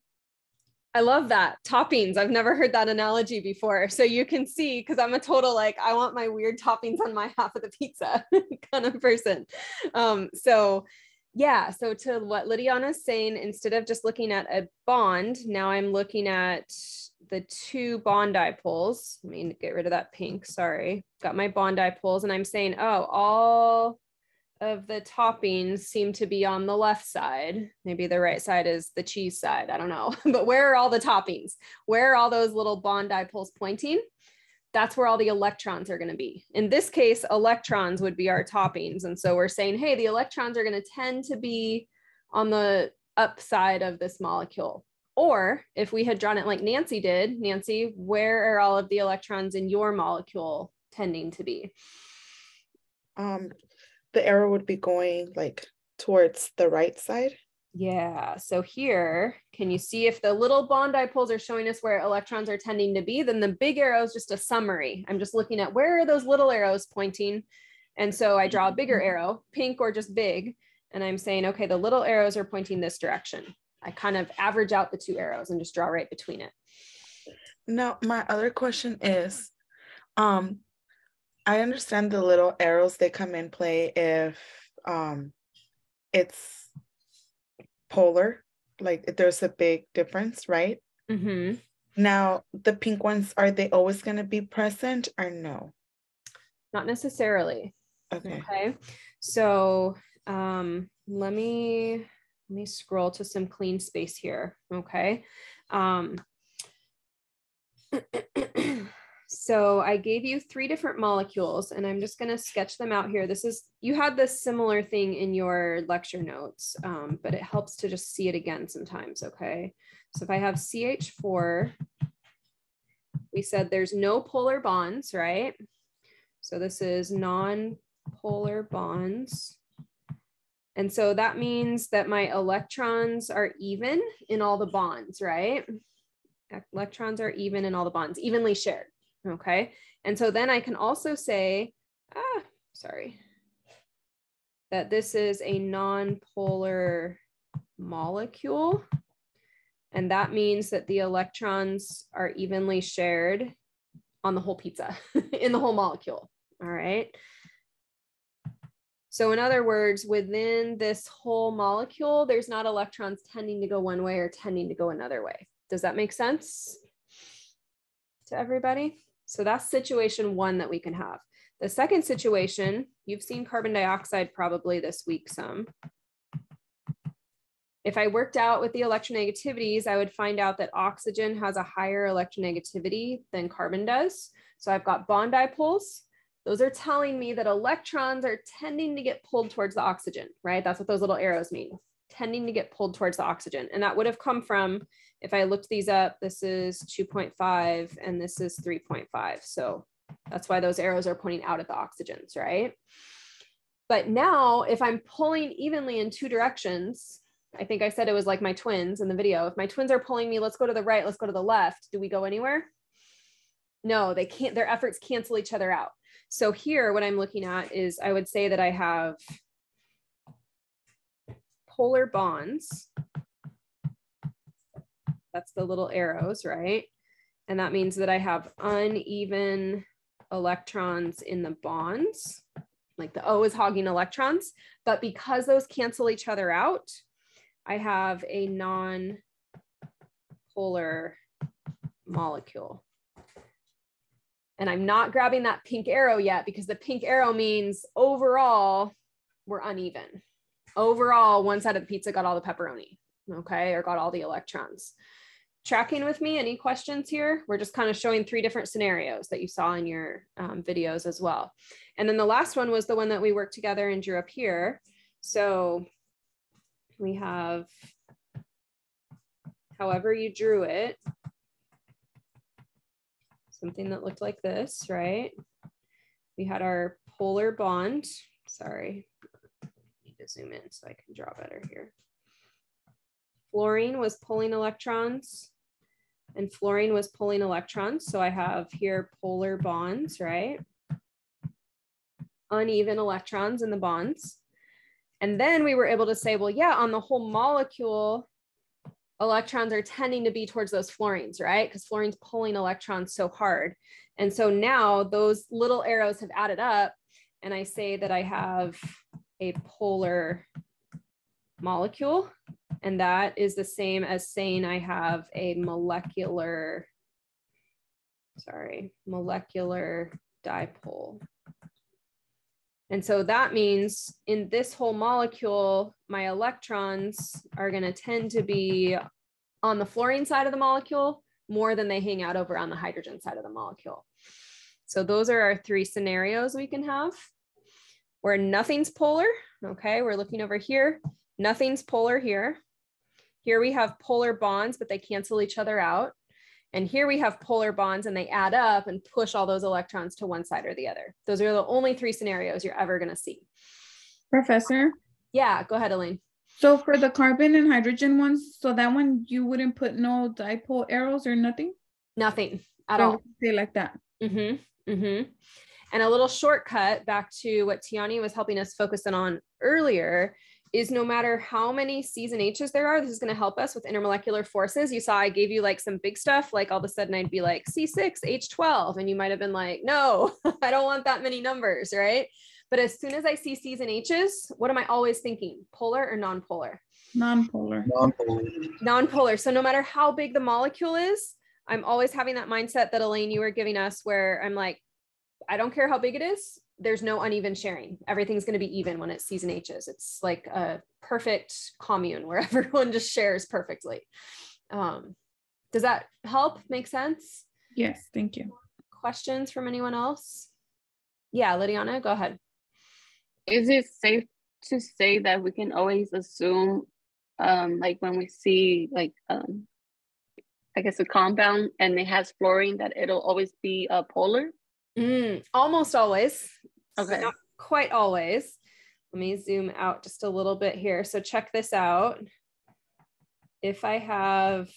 I love that toppings. I've never heard that analogy before. So you can see, because I'm a total like, I want my weird toppings on my [laughs] half of the pizza [laughs] kind of person. Um, so yeah, so to what Lydiana is saying, instead of just looking at a bond, now I'm looking at the two bond dipoles. Let me get rid of that pink. Sorry. Got my bond dipoles, and I'm saying, oh, all of the toppings seem to be on the left side. Maybe the right side is the cheese side. I don't know. [laughs] but where are all the toppings? Where are all those little bond dipoles pointing? that's where all the electrons are going to be. In this case, electrons would be our toppings. And so we're saying, hey, the electrons are going to tend to be on the upside of this molecule. Or if we had drawn it like Nancy did, Nancy, where are all of the electrons in your molecule tending to be?
Um, the arrow would be going like towards the right side.
Yeah, so here, can you see if the little bond dipoles are showing us where electrons are tending to be, then the big arrow is just a summary. I'm just looking at where are those little arrows pointing? And so I draw a bigger arrow, pink or just big, and I'm saying, okay, the little arrows are pointing this direction. I kind of average out the two arrows and just draw right between it.
Now, my other question is, um, I understand the little arrows they come in play if um, it's polar, like if there's a big difference, right?
Mm-hmm.
Now, the pink ones, are they always going to be present or no?
Not necessarily.
Okay.
Okay. So um, let me let me scroll to some clean space here. Okay. Um, [clears throat] so I gave you three different molecules and I'm just going to sketch them out here. This is, you had this similar thing in your lecture notes, um, but it helps to just see it again sometimes. Okay. So if I have CH4, we said there's no polar bonds, right? So this is non-polar bonds. And so that means that my electrons are even in all the bonds, right? Electrons are even in all the bonds, evenly shared, okay? And so then I can also say, ah, sorry, that this is a non-polar molecule. And that means that the electrons are evenly shared on the whole pizza, [laughs] in the whole molecule, all right? So in other words, within this whole molecule, there's not electrons tending to go one way or tending to go another way. Does that make sense to everybody? So that's situation one that we can have. The second situation, you've seen carbon dioxide probably this week some. If I worked out with the electronegativities, I would find out that oxygen has a higher electronegativity than carbon does. So I've got bond dipoles those are telling me that electrons are tending to get pulled towards the oxygen, right? That's what those little arrows mean, tending to get pulled towards the oxygen. And that would have come from, if I looked these up, this is 2.5 and this is 3.5. So that's why those arrows are pointing out at the oxygens, right? But now if I'm pulling evenly in two directions, I think I said it was like my twins in the video. If my twins are pulling me, let's go to the right, let's go to the left. Do we go anywhere? No, they can't, their efforts cancel each other out. So here, what I'm looking at is I would say that I have polar bonds. That's the little arrows, right? And that means that I have uneven electrons in the bonds, like the O is hogging electrons. But because those cancel each other out, I have a non-polar molecule. And I'm not grabbing that pink arrow yet because the pink arrow means overall we're uneven. Overall, one side of the pizza got all the pepperoni, okay, or got all the electrons. Tracking with me, any questions here? We're just kind of showing three different scenarios that you saw in your um, videos as well. And then the last one was the one that we worked together and drew up here. So we have, however you drew it, something that looked like this, right? We had our polar bond. Sorry, zoom in so I can draw better here. Fluorine was pulling electrons and fluorine was pulling electrons. So I have here polar bonds, right? Uneven electrons in the bonds. And then we were able to say, well, yeah, on the whole molecule, electrons are tending to be towards those fluorines, right? Because fluorine's pulling electrons so hard. And so now those little arrows have added up and I say that I have a polar molecule and that is the same as saying I have a molecular, sorry, molecular dipole. And so that means in this whole molecule, my electrons are going to tend to be on the fluorine side of the molecule more than they hang out over on the hydrogen side of the molecule. So those are our three scenarios we can have where nothing's polar. Okay, we're looking over here. Nothing's polar here. Here we have polar bonds, but they cancel each other out. And here we have polar bonds and they add up and push all those electrons to one side or the other. Those are the only three scenarios you're ever going to see.
Professor?
Yeah, go ahead, Elaine.
So for the carbon and hydrogen ones, so that one you wouldn't put no dipole arrows or nothing?
Nothing at
So
all.
Say like that.
Mm-hmm. Mm-hmm. And a little shortcut back to what Tiani was helping us focus in on earlier is no matter how many C's and H's there are, this is going to help us with intermolecular forces. You saw I gave you like some big stuff, like all of a sudden I'd be like C6, H12, and you might have been like, no, [laughs] I don't want that many numbers, right? But as soon as I see C's and H's, what am I always thinking? Polar or non-polar?
Non-polar.
Non-polar.
non-polar. So no matter how big the molecule is, I'm always having that mindset that Elaine, you were giving us where I'm like, I don't care how big it is. There's no uneven sharing. Everything's going to be even when it's C's and H's. It's like a perfect commune where [laughs] everyone just shares perfectly. Um, does that help? Make sense?
Yes, thank you.
Questions from anyone else? Yeah, Lydiana, go ahead.
Is it safe to say that we can always assume, um, like when we see like um, I guess a compound and it has fluorine, that it'll always be uh, polar?
Mm, almost always.
Okay.
Not quite always. Let me zoom out just a little bit here. So check this out. If I have,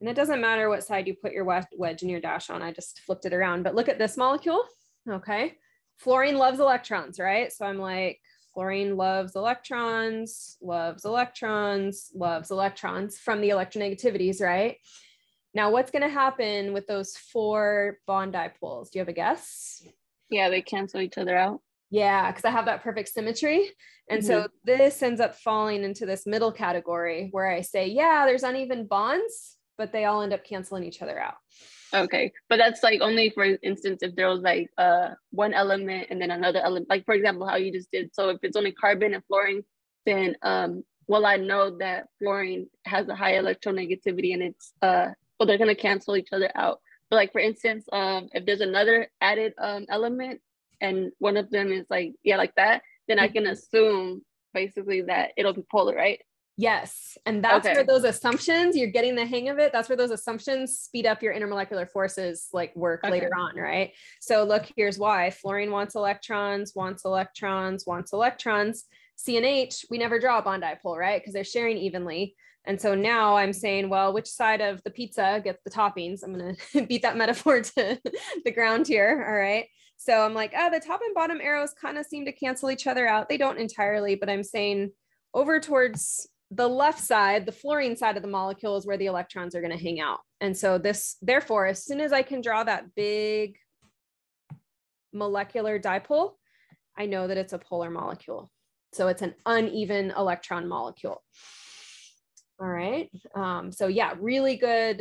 and it doesn't matter what side you put your wedge and your dash on, I just flipped it around, but look at this molecule. Okay. Fluorine loves electrons, right? So I'm like, fluorine loves electrons, loves electrons, loves electrons from the electronegativities, right? Now, what's going to happen with those four bond dipoles? Do you have a guess?
Yeah, they cancel each other out.
Yeah, because I have that perfect symmetry. And so this ends up falling into this middle category where I say, yeah, there's uneven bonds, but they all end up canceling each other out.
Okay, but that's like only for instance if there was like uh one element and then another element, like for example how you just did. So if it's only carbon and fluorine, then um well I know that fluorine has a high electronegativity and it's uh well they're gonna cancel each other out. But like for instance, um if there's another added um element and one of them is like yeah like that, then I can assume basically that it'll be polar, right?
Yes. And that's
Okay.
where those assumptions, you're getting the hang of it. That's where those assumptions speed up your intermolecular forces like work
Okay.
later on, right? So look, here's why. Fluorine wants electrons, wants electrons, wants electrons. C and H, we never draw a bond dipole, right? Because they're sharing evenly. And so now I'm saying, well, which side of the pizza gets the toppings? I'm going [laughs] to beat that metaphor to [laughs] the ground here. All right. So I'm like, oh, the top and bottom arrows kind of seem to cancel each other out. They don't entirely, but I'm saying over towards the left side, the fluorine side of the molecule is where the electrons are going to hang out. And so this, therefore, as soon as I can draw that big molecular dipole, I know that it's a polar molecule. So it's an uneven electron molecule. All right. Um, so yeah, really good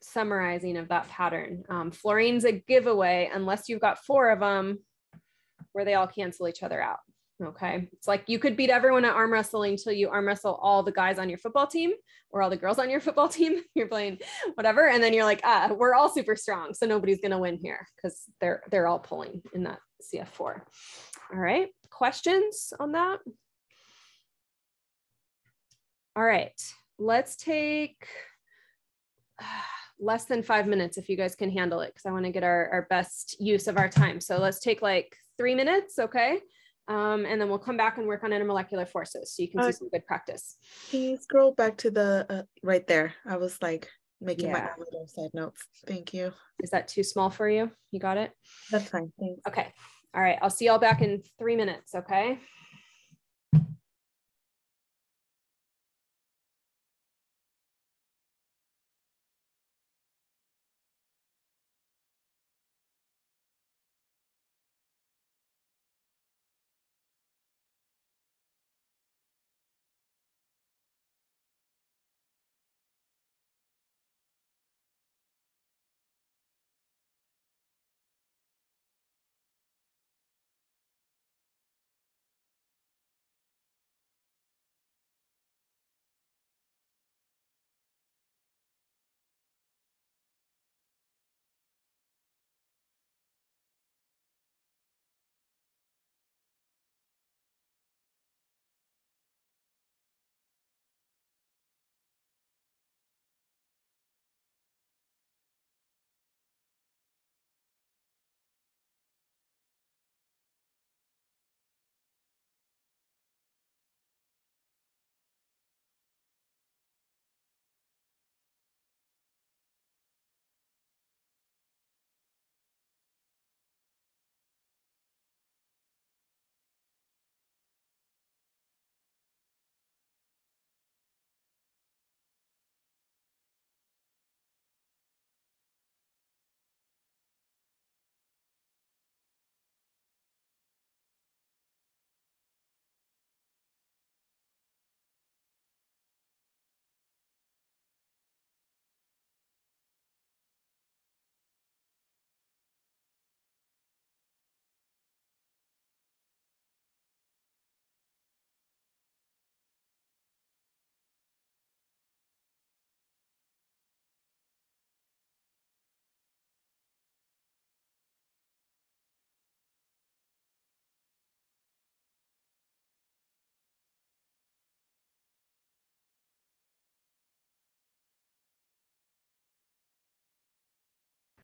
summarizing of that pattern. Um, fluorine's a giveaway unless you've got four of them where they all cancel each other out. Okay. It's like you could beat everyone at arm wrestling until you arm wrestle all the guys on your football team or all the girls on your football team. [laughs] You're playing whatever. And then you're like, ah, we're all super strong. So nobody's gonna win here because they're they're all pulling in that CF4. All right. Questions on that? All right. Let's take [sighs] less than five minutes if you guys can handle it because I want to get our, our best use of our time. So let's take like three minutes, okay? Um, and then we'll come back and work on intermolecular forces so you can
Uh,
see some good practice.
Can you scroll back to the uh, right there? I was like making my
Yeah.
own little side notes. Thank you.
Is that too small for you? You got it?
That's fine. Thanks.
Okay. All right. I'll see y'all back in three minutes, okay?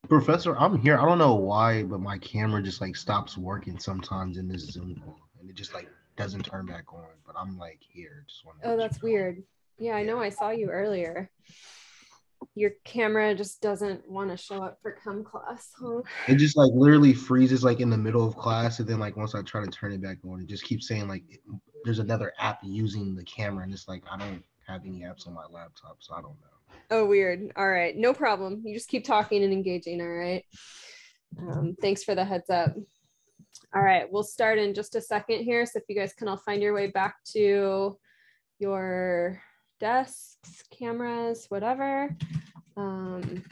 Professor, I'm here. I don't know why, but my camera just like stops working sometimes in this Zoom call, and it just like doesn't turn back on. But I'm like here. Just want
Oh, that's weird. Yeah, I know. I saw you earlier. Your camera just doesn't want to show up for come class, huh?
it just like literally freezes like in the middle of class, and then like once I try to turn it back on, it just keeps saying like it- there's another app using the camera, and it's like I don't have any apps on my laptop, so I don't know.
Oh, weird. All right, no problem. You just keep talking and engaging. All right. Um, thanks for the heads up. All right, we'll start in just a second here. So if you guys can all find your way back to your desks, cameras, whatever. Um,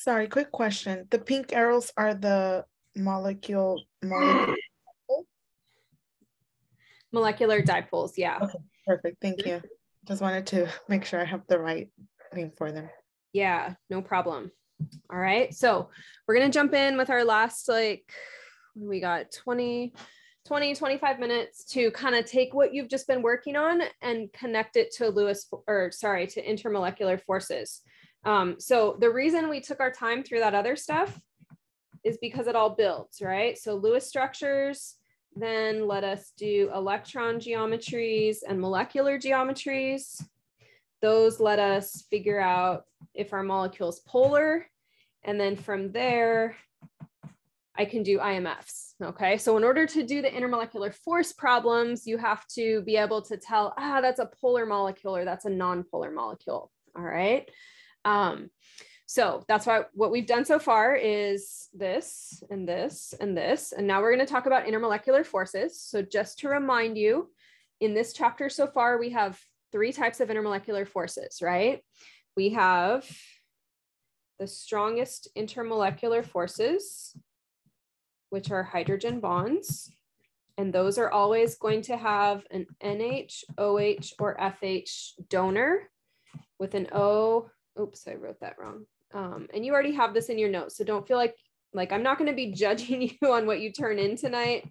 Sorry, quick question. The pink arrows are the molecule molecule.
molecular dipoles, yeah.
Okay, perfect. Thank you. Just wanted to make sure I have the right thing for them.
Yeah, no problem. All right. So we're going to jump in with our last, like, we got 20, 20, 25 minutes to kind of take what you've just been working on and connect it to Lewis, or sorry, to intermolecular forces. Um, so the reason we took our time through that other stuff is because it all builds, right? So Lewis structures, then let us do electron geometries and molecular geometries. Those let us figure out if our molecule is polar. And then from there, I can do IMFs. Okay. So in order to do the intermolecular force problems, you have to be able to tell, ah, that's a polar molecule or that's a non-polar molecule. All right. Um, so that's why what we've done so far is this and this and this. And now we're going to talk about intermolecular forces. So just to remind you, in this chapter so far, we have three types of intermolecular forces, right? We have the strongest intermolecular forces, which are hydrogen bonds. And those are always going to have an NH, OH, or FH donor with an O. Oops, I wrote that wrong. Um, and you already have this in your notes. So don't feel like, like I'm not going to be [laughs] judging you on what you turn in tonight,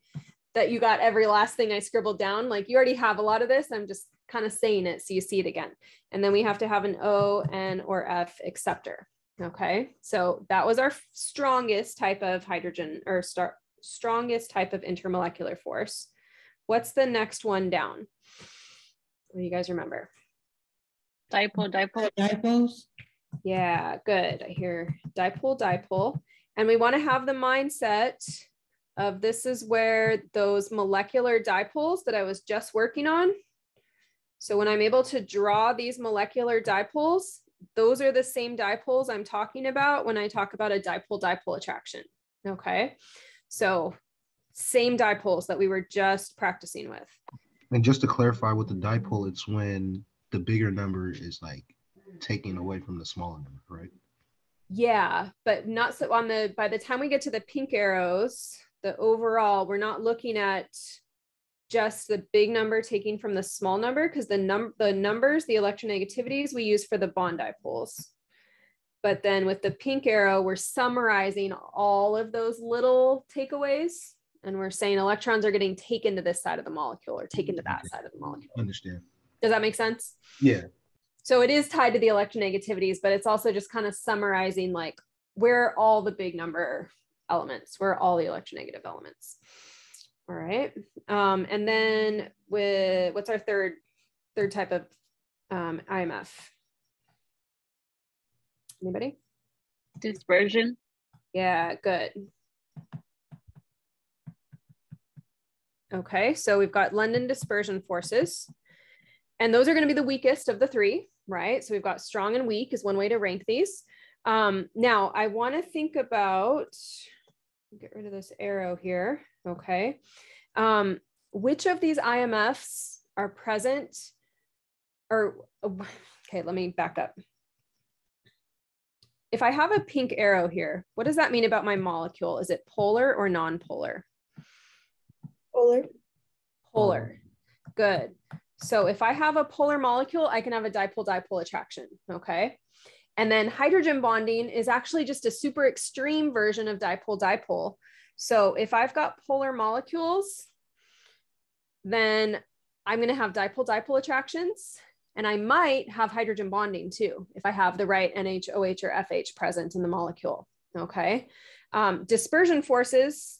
that you got every last thing I scribbled down. Like you already have a lot of this. I'm just kind of saying it so you see it again. And then we have to have an O, N, or F acceptor. Okay, so that was our strongest type of hydrogen or star, strongest type of intermolecular force. What's the next one down? What do you guys remember?
Dipole, dipole.
Dipoles.
Yeah, good. I hear dipole, dipole. And we want to have the mindset of this is where those molecular dipoles that I was just working on. So when I'm able to draw these molecular dipoles, those are the same dipoles I'm talking about when I talk about a dipole dipole attraction. Okay. So same dipoles that we were just practicing with.
And just to clarify with the dipole, it's when the bigger number is like taking away from the smaller number, right?
Yeah, but not so on the by the time we get to the pink arrows, the overall, we're not looking at just the big number taking from the small number because the num the numbers, the electronegativities we use for the bond dipoles. But then with the pink arrow, we're summarizing all of those little takeaways and we're saying electrons are getting taken to this side of the molecule or taken to that side of the molecule.
Understand?
Does that make sense?
Yeah.
So it is tied to the electronegativities, but it's also just kind of summarizing like where are all the big number elements, where are all the electronegative elements. All right. Um, and then with what's our third third type of um, IMF? Anybody?
Dispersion.
Yeah, good. Okay, so we've got London dispersion forces. And those are going to be the weakest of the three, right? So we've got strong and weak is one way to rank these. Um, now, I want to think about, get rid of this arrow here. Okay. Um, which of these IMFs are present or, okay, let me back up. If I have a pink arrow here, what does that mean about my molecule? Is it polar or non-polar?
Polar.
Polar. Good. So if I have a polar molecule, I can have a dipole-dipole attraction, okay? And then hydrogen bonding is actually just a super extreme version of dipole-dipole. So if I've got polar molecules, then I'm gonna have dipole-dipole attractions and I might have hydrogen bonding too, if I have the right NH, OH, or FH present in the molecule, okay? Um, dispersion forces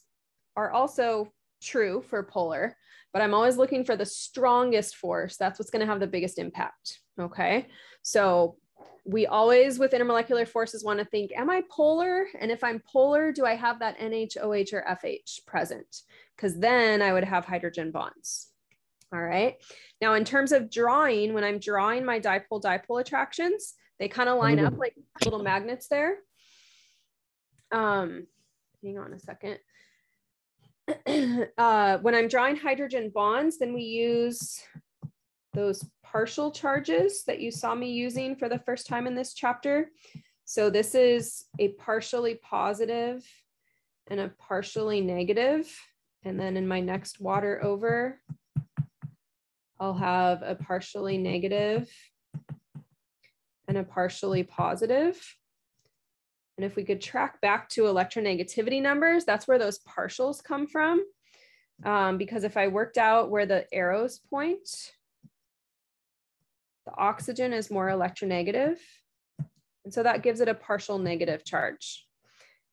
are also true for polar, but I'm always looking for the strongest force. That's what's going to have the biggest impact. Okay. So we always with intermolecular forces want to think, am I polar? And if I'm polar, do I have that NH, OH, or FH present? Because then I would have hydrogen bonds. All right. Now, in terms of drawing, when I'm drawing my dipole dipole attractions, they kind of line up like little magnets there. Um, hang on a second. [clears throat] uh, when I'm drawing hydrogen bonds, then we use those partial charges that you saw me using for the first time in this chapter. So this is a partially positive and a partially negative. And then in my next water over, I'll have a partially negative and a partially positive. And if we could track back to electronegativity numbers, that's where those partials come from. Um, because if I worked out where the arrows point, the oxygen is more electronegative. And so that gives it a partial negative charge.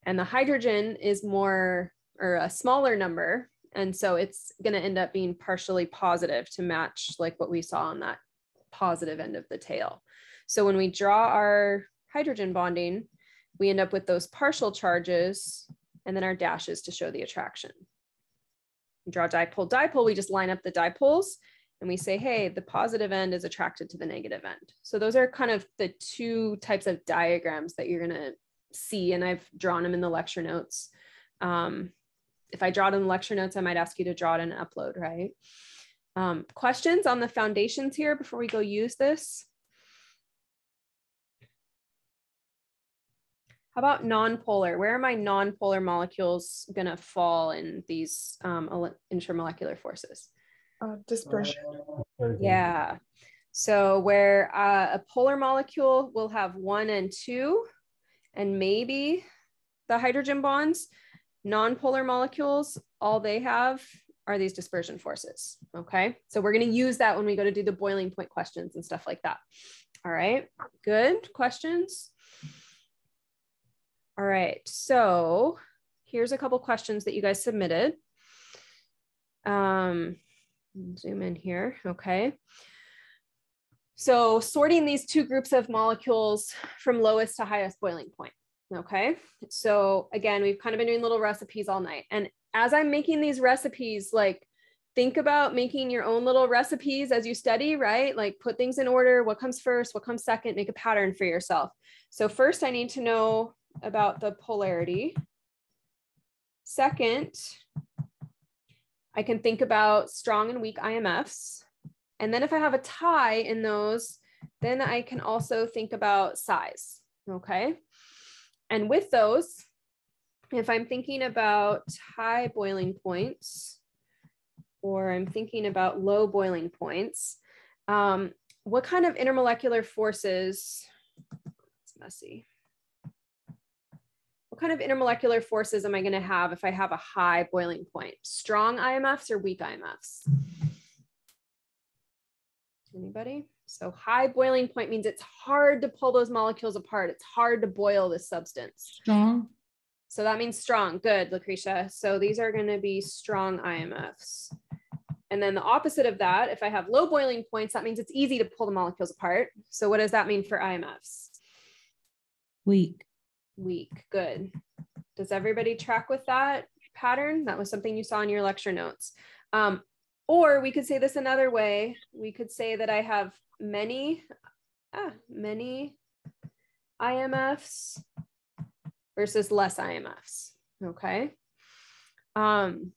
And the hydrogen is more or a smaller number. And so it's going to end up being partially positive to match like what we saw on that positive end of the tail. So when we draw our hydrogen bonding, we end up with those partial charges and then our dashes to show the attraction. We draw dipole dipole, we just line up the dipoles and we say, hey, the positive end is attracted to the negative end. So those are kind of the two types of diagrams that you're gonna see and I've drawn them in the lecture notes. Um, if I draw it in the lecture notes, I might ask you to draw it in upload, right? Um, questions on the foundations here before we go use this? How about non-polar? Where are my non-polar molecules going to fall in these um, intermolecular forces?
Uh, dispersion.
Yeah. So where uh, a polar molecule will have one and two, and maybe the hydrogen bonds, non-polar molecules, all they have are these dispersion forces. Okay. So we're going to use that when we go to do the boiling point questions and stuff like that. All right. Good questions. All right, so here's a couple questions that you guys submitted. Um, zoom in here, okay. So sorting these two groups of molecules from lowest to highest boiling point, okay. So again, we've kind of been doing little recipes all night. And as I'm making these recipes, like think about making your own little recipes as you study, right? Like put things in order, what comes first, what comes second, make a pattern for yourself. So first I need to know about the polarity. Second, I can think about strong and weak IMFs. And then if I have a tie in those, then I can also think about size, okay? And with those, if I'm thinking about high boiling points, or I'm thinking about low boiling points, um, what kind of intermolecular forces, it's messy, what kind of intermolecular forces am I going to have if I have a high boiling point? Strong IMFs or weak IMFs? Anybody? So high boiling point means it's hard to pull those molecules apart. It's hard to boil this substance.
Strong.
So that means strong. Good, Lucretia. So these are going to be strong IMFs. And then the opposite of that, if I have low boiling points, that means it's easy to pull the molecules apart. So what does that mean for IMFs?
Weak
weak. Good. Does everybody track with that pattern? That was something you saw in your lecture notes. Um, or we could say this another way. We could say that I have many, ah, many IMFs versus less IMFs. Okay. Um,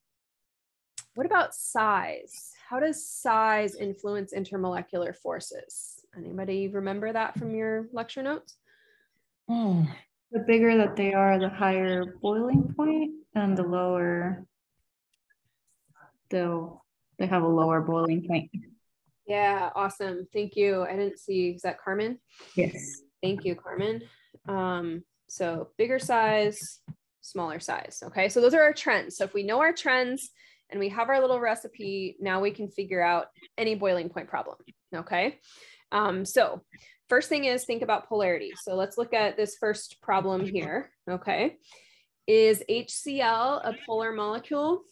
what about size? How does size influence intermolecular forces? Anybody remember that from your lecture notes?
Oh,
the bigger that they are, the higher boiling point, and the lower they'll they have a lower boiling point.
Yeah, awesome. Thank you. I didn't see, is that Carmen?
Yes.
Thank you, Carmen. Um, so bigger size, smaller size. Okay, so those are our trends. So if we know our trends and we have our little recipe, now we can figure out any boiling point problem. Okay, um, so first thing is think about polarity. So let's look at this first problem here. Okay, is HCl a polar molecule?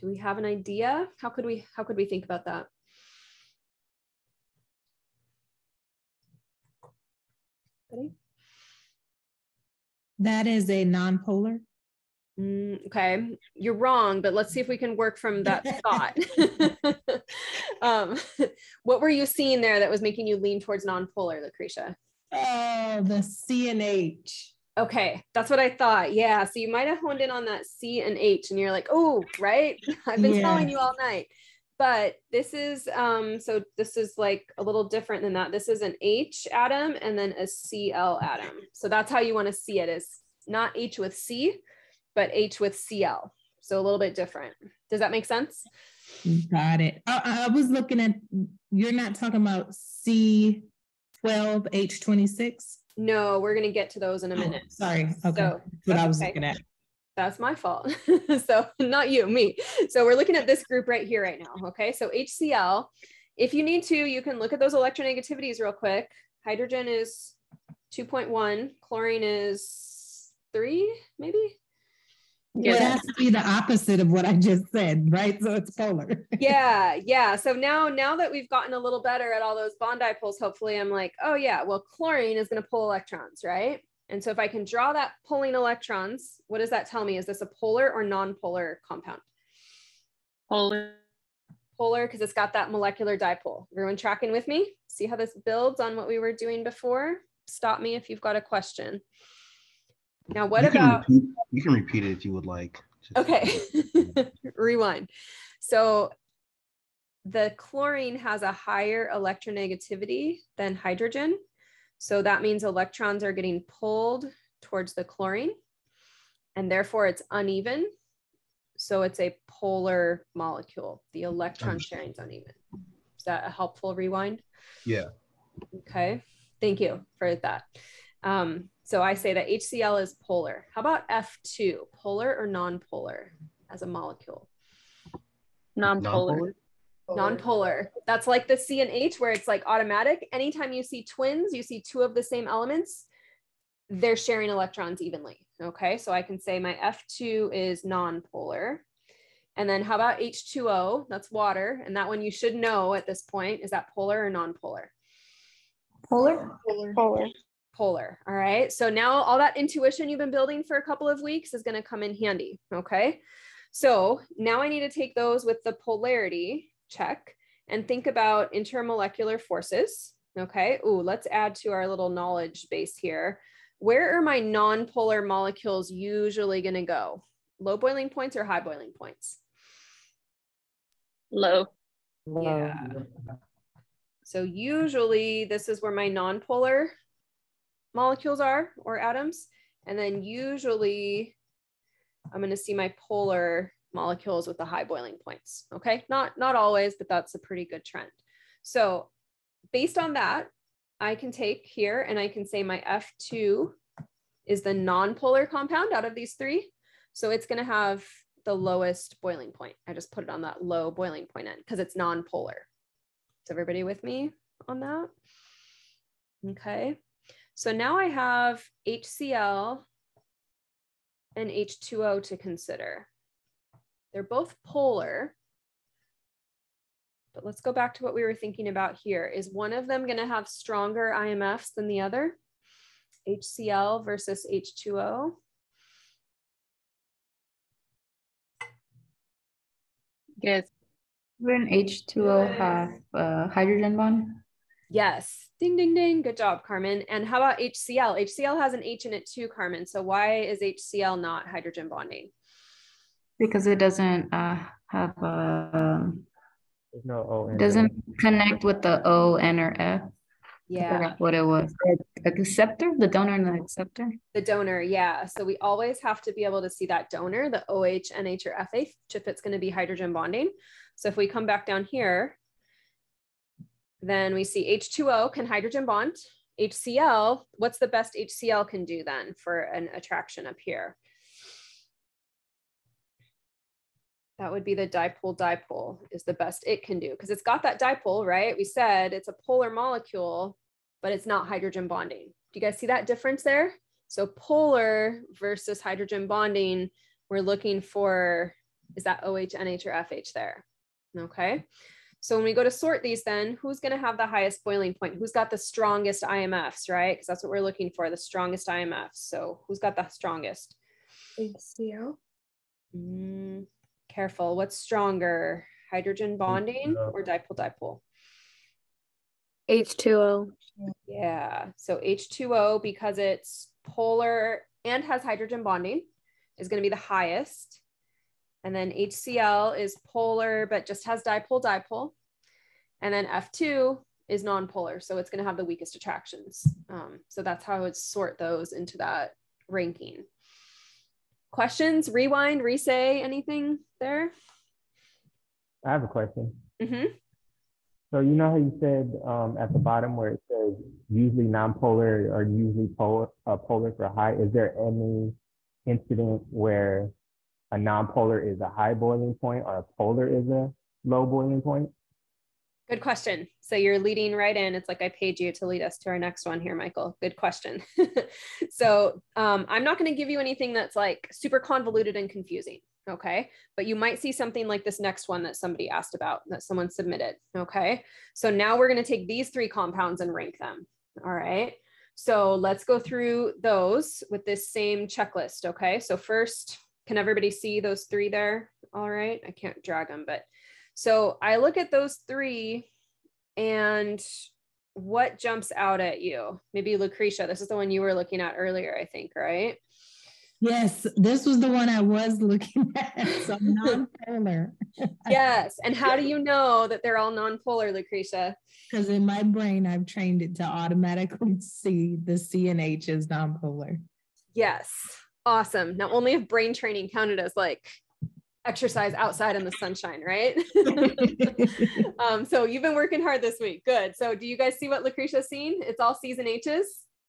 Do we have an idea? How could we how could we think about that? Ready?
That is a non-polar.
Mm, okay, you're wrong, but let's see if we can work from that [laughs] thought. [laughs] um, [laughs] what were you seeing there that was making you lean towards non-polar, Lucretia?
Oh, the C and H.
Okay, that's what I thought. Yeah, so you might have honed in on that C and H, and you're like, oh, right. [laughs] I've been telling you all night. But this is um, so this is like a little different than that. This is an H atom and then a Cl atom. So that's how you want to see it is not H with C, but H with Cl. So a little bit different. Does that make sense?
Got it. I, I was looking at. You're not talking about C twelve H twenty six.
No, we're gonna get to those in a oh, minute.
Sorry. Okay.
So,
That's what I was
okay.
looking at.
That's my fault. [laughs] so not you, me. So we're looking at this group right here right now. Okay. So HCl, if you need to, you can look at those electronegativities real quick. Hydrogen is 2.1, chlorine is three, maybe?
Well, it has to be the opposite of what I just said, right? So it's polar.
yeah [laughs] yeah. So now now that we've gotten a little better at all those bond dipoles hopefully i'm like oh yeah well chlorine is going to pull electrons right? And so if i can draw that pulling electrons what does that tell me? Is this a polar or non-polar compound?
Polar.
polar because it's got that molecular dipole. Everyone tracking with me? See how this builds on what we were doing before? Stop me if you've got a question now what
you
about
repeat, you can repeat it if you would like.
Okay, [laughs] rewind. So the chlorine has a higher electronegativity than hydrogen. So that means electrons are getting pulled towards the chlorine and therefore it's uneven. So it's a polar molecule. The electron sharing is uneven. Is that a helpful rewind?
Yeah.
Okay, thank you for that. Um, so I say that HCl is polar. How about F2, polar or non-polar as a molecule?
Non-polar.
Non-polar. That's like the C and H where it's like automatic. Anytime you see twins, you see two of the same elements, they're sharing electrons evenly. Okay, so I can say my F2 is non-polar. And then how about H2O? That's water. And that one you should know at this point. Is that polar or non-polar?
Polar?
Polar.
Polar. All right. So now all that intuition you've been building for a couple of weeks is going to come in handy. Okay. So now I need to take those with the polarity check and think about intermolecular forces. Okay. Ooh, let's add to our little knowledge base here. Where are my non-polar molecules usually going to go? Low boiling points or high boiling points?
Low.
Yeah. So usually this is where my non-polar molecules are or atoms. And then usually I'm going to see my polar molecules with the high boiling points. Okay. Not, not always, but that's a pretty good trend. So based on that, I can take here and I can say my F2 is the non-polar compound out of these three. So it's going to have the lowest boiling point. I just put it on that low boiling point end because it's non-polar. Is everybody with me on that? Okay. So now I have HCl and H2O to consider. They're both polar, but let's go back to what we were thinking about here. Is one of them gonna have stronger IMFs than the other? HCl versus H2O?
Yes.
Wouldn't H2O have a hydrogen bond?
Yes. Ding, ding, ding. Good job, Carmen. And how about HCl? HCl has an H in it too, Carmen. So why is HCl not hydrogen bonding?
Because it doesn't uh, have a,
There's no O
doesn't connect with the O, N, or F.
Yeah.
what it was. The acceptor, the donor and the acceptor.
The donor, yeah. So we always have to be able to see that donor, the OH, NH, or FH, if it's going to be hydrogen bonding. So if we come back down here, then we see H2O can hydrogen bond. HCl, what's the best HCl can do then for an attraction up here? That would be the dipole dipole is the best it can do because it's got that dipole, right? We said it's a polar molecule, but it's not hydrogen bonding. Do you guys see that difference there? So polar versus hydrogen bonding, we're looking for, is that OH, NH, or FH there? Okay. So when we go to sort these then, who's going to have the highest boiling point? Who's got the strongest IMFs, right? Because that's what we're looking for, the strongest IMFs. So who's got the strongest?
HCl.
Mm, careful. What's stronger, hydrogen bonding or dipole dipole?
H2O.
Yeah. So H2O, because it's polar and has hydrogen bonding, is going to be the highest. And then HCl is polar, but just has dipole dipole. And then F2 is non-polar, so it's going to have the weakest attractions. Um, so that's how I would sort those into that ranking. Questions? Rewind, resay, anything there?
I have a question.
Mm-hmm.
So you know how you said um, at the bottom where it says usually non-polar or usually polar, uh, polar for high. Is there any incident where a non-polar is a high boiling point or a polar is a low boiling point?
Good question. So you're leading right in. It's like I paid you to lead us to our next one here, Michael. Good question. [laughs] so um, I'm not going to give you anything that's like super convoluted and confusing. Okay. But you might see something like this next one that somebody asked about that someone submitted. Okay. So now we're going to take these three compounds and rank them. All right. So let's go through those with this same checklist. Okay. So first, can everybody see those three there? All right. I can't drag them, but so I look at those three and what jumps out at you? Maybe Lucretia, this is the one you were looking at earlier, I think, right?
Yes, this was the one I was looking [laughs] at. So non-polar. [laughs]
yes. And how do you know that they're all non-polar, Lucretia?
Because in my brain, I've trained it to automatically [laughs] see the C and H as non-polar.
Yes. Awesome. Now only if brain training counted as like exercise outside in the sunshine, right? [laughs] um, so you've been working hard this week. Good. So do you guys see what Lucretia's seen? It's all and H's.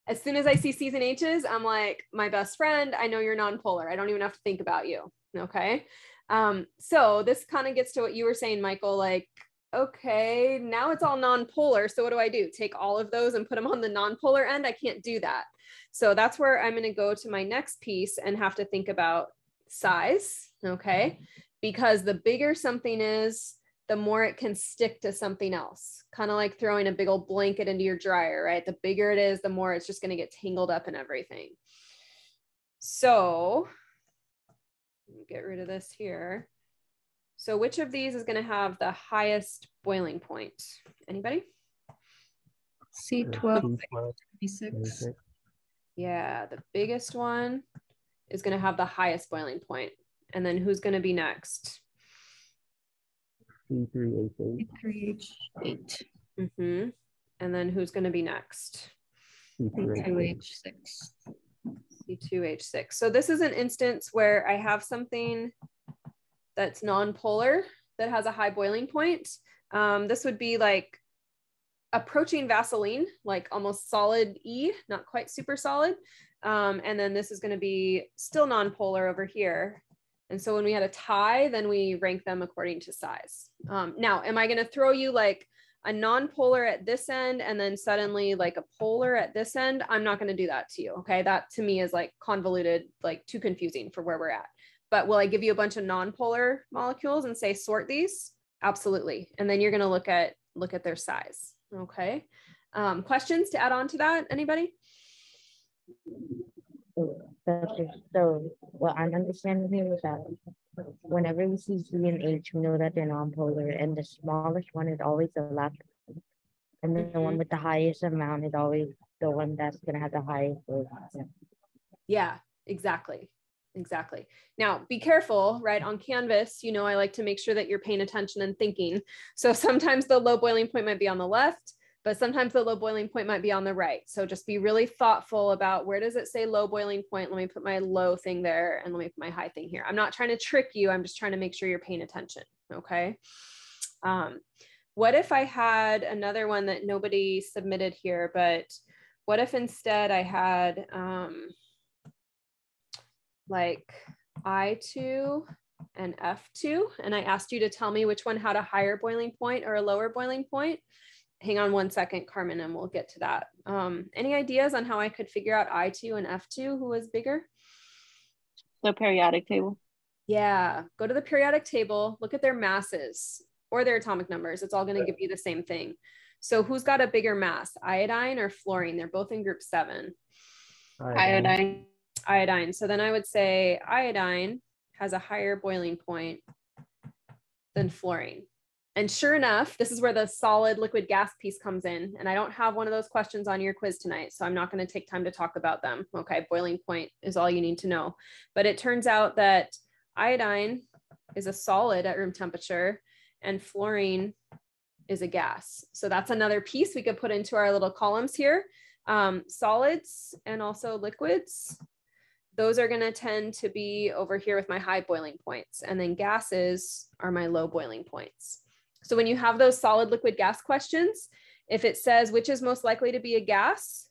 As soon as I see and H's, I'm like, my best friend, I know you're non-polar. I don't even have to think about you. Okay. Um, so this kind of gets to what you were saying, Michael, like, okay, now it's all non-polar. So what do I do? Take all of those and put them on the non-polar end? I can't do that. So that's where I'm going to go to my next piece and have to think about size, okay? Mm-hmm. Because the bigger something is, the more it can stick to something else. Kind of like throwing a big old blanket into your dryer, right? The bigger it is, the more it's just going to get tangled up in everything. So, get rid of this here. So, which of these is going to have the highest boiling point? Anybody?
C12, 26.
Yeah, the biggest one is going to have the highest boiling point. And then who's going to be next?
C3H8.
C3H8.
Mm-hmm. And then who's going to be next?
C2H6.
C2H6. So this is an instance where I have something that's non-polar that has a high boiling point. Um, this would be like approaching Vaseline, like almost solid E, not quite super solid. Um, and then this is going to be still non-polar over here. And so when we had a tie, then we rank them according to size. Um, now, am I going to throw you like a non-polar at this end and then suddenly like a polar at this end? I'm not going to do that to you. Okay. That to me is like convoluted, like too confusing for where we're at. But will I give you a bunch of non-polar molecules and say sort these? Absolutely. And then you're going to look at look at their size. Okay. Um, questions to add on to that? Anybody?
Okay, so what I'm understanding here is that whenever we see C and H, we know that they're non-polar, and the smallest one is always the last one. And then the one with the highest amount is always the one that's gonna have the highest.
Yeah, exactly. Exactly. Now, be careful, right? On Canvas, you know, I like to make sure that you're paying attention and thinking. So [laughs] sometimes the low boiling point might be on the left. but sometimes the low boiling point might be on the right. So just be really thoughtful about where does it say low boiling point? Let me put my low thing there and let me put my high thing here. I'm not trying to trick you. I'm just trying to make sure you're paying attention. Okay. Um, what if I had another one that nobody submitted here, but what if instead I had um, like I2 and F2, and I asked you to tell me which one had a higher boiling point or a lower boiling point? hang on one second, Carmen, and we'll get to that. Um, any ideas on how I could figure out I2 and F2, who was bigger?
The periodic table.
Yeah, go to the periodic table, look at their masses or their atomic numbers. It's all going to give you the same thing. So who's got a bigger mass, iodine or fluorine? They're both in group seven.
Iodine. Iodine.
Iodine. So then I would say iodine has a higher boiling point than fluorine. And sure enough, this is where the solid liquid gas piece comes in. And I don't have one of those questions on your quiz tonight, so I'm not going to take time to talk about them. Okay, boiling point is all you need to know. But it turns out that iodine is a solid at room temperature and fluorine is a gas. So that's another piece we could put into our little columns here. Um, solids and also liquids, those are going to tend to be over here with my high boiling points. And then gases are my low boiling points. So when you have those solid liquid gas questions, if it says which is most likely to be a gas,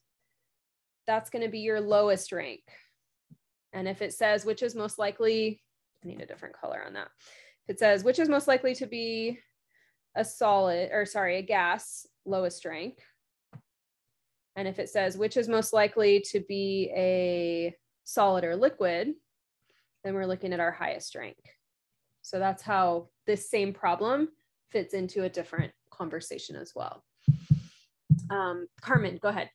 that's going to be your lowest rank. And if it says which is most likely, I need a different color on that. If it says which is most likely to be a solid, or sorry, a gas, lowest rank. And if it says which is most likely to be a solid or liquid, then we're looking at our highest rank. So that's how this same problem fits into a different conversation as well. Um, Carmen, go ahead.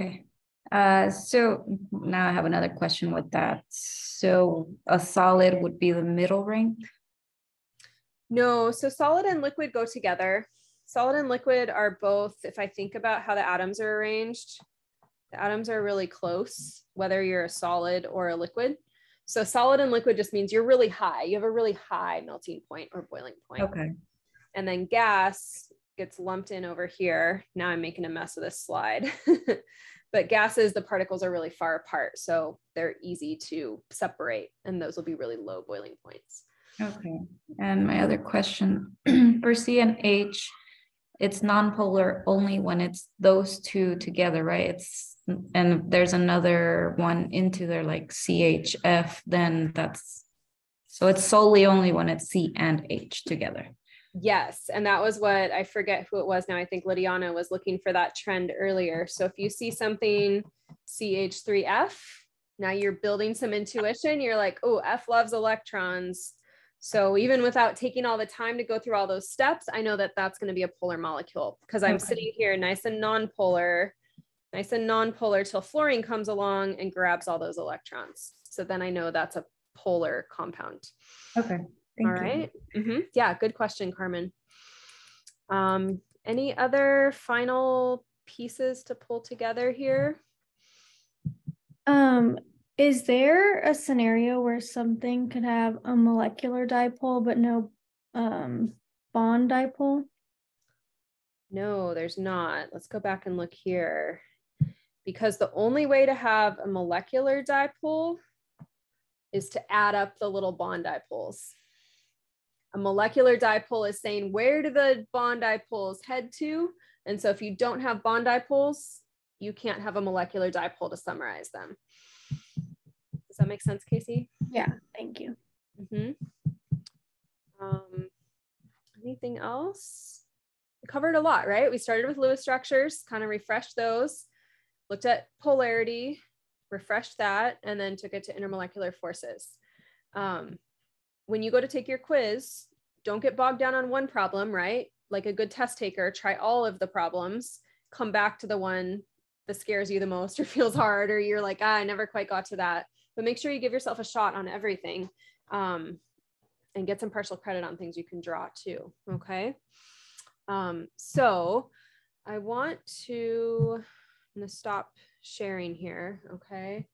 Okay. Uh, so now I have another question with that. So a solid would be the middle rank?
No, so solid and liquid go together. Solid and liquid are both, if I think about how the atoms are arranged, the atoms are really close, whether you're a solid or a liquid. So solid and liquid just means you're really high. You have a really high melting point or boiling point.
Okay.
And then gas gets lumped in over here. Now I'm making a mess of this slide. [laughs] but gases, the particles are really far apart. So they're easy to separate and those will be really low boiling points.
Okay. And my other question [clears throat] for C and H, it's nonpolar only when it's those two together, right? It's and there's another one into there like CHF, then that's so it's solely only when it's C and H together.
Yes. And that was what I forget who it was now. I think Lydiana was looking for that trend earlier. So if you see something CH3F, now you're building some intuition. You're like, oh, F loves electrons. So even without taking all the time to go through all those steps, I know that that's going to be a polar molecule because I'm okay. sitting here nice and non-polar nice and non-polar till fluorine comes along and grabs all those electrons. So then I know that's a polar compound.
Okay. Thank
all right. Mm-hmm. Yeah, good question, Carmen. Um, any other final pieces to pull together here?
Um, is there a scenario where something could have a molecular dipole but no um, bond dipole?
No, there's not. Let's go back and look here because the only way to have a molecular dipole is to add up the little bond dipoles. A molecular dipole is saying, where do the bond dipoles head to? And so if you don't have bond dipoles, you can't have a molecular dipole to summarize them. That make sense, Casey?
Yeah, thank you.
Mm -hmm. um, anything else? We covered a lot, right? We started with Lewis structures, kind of refreshed those looked at polarity, refreshed that, and then took it to intermolecular forces. Um, when you go to take your quiz, don't get bogged down on one problem, right? Like a good test taker, try all of the problems, come back to the one that scares you the most or [laughs] feels hard, or you're like, ah, I never quite got to that. But make sure you give yourself a shot on everything um, and get some partial credit on things you can draw too. Okay. Um, so I want to I'm gonna stop sharing here, okay?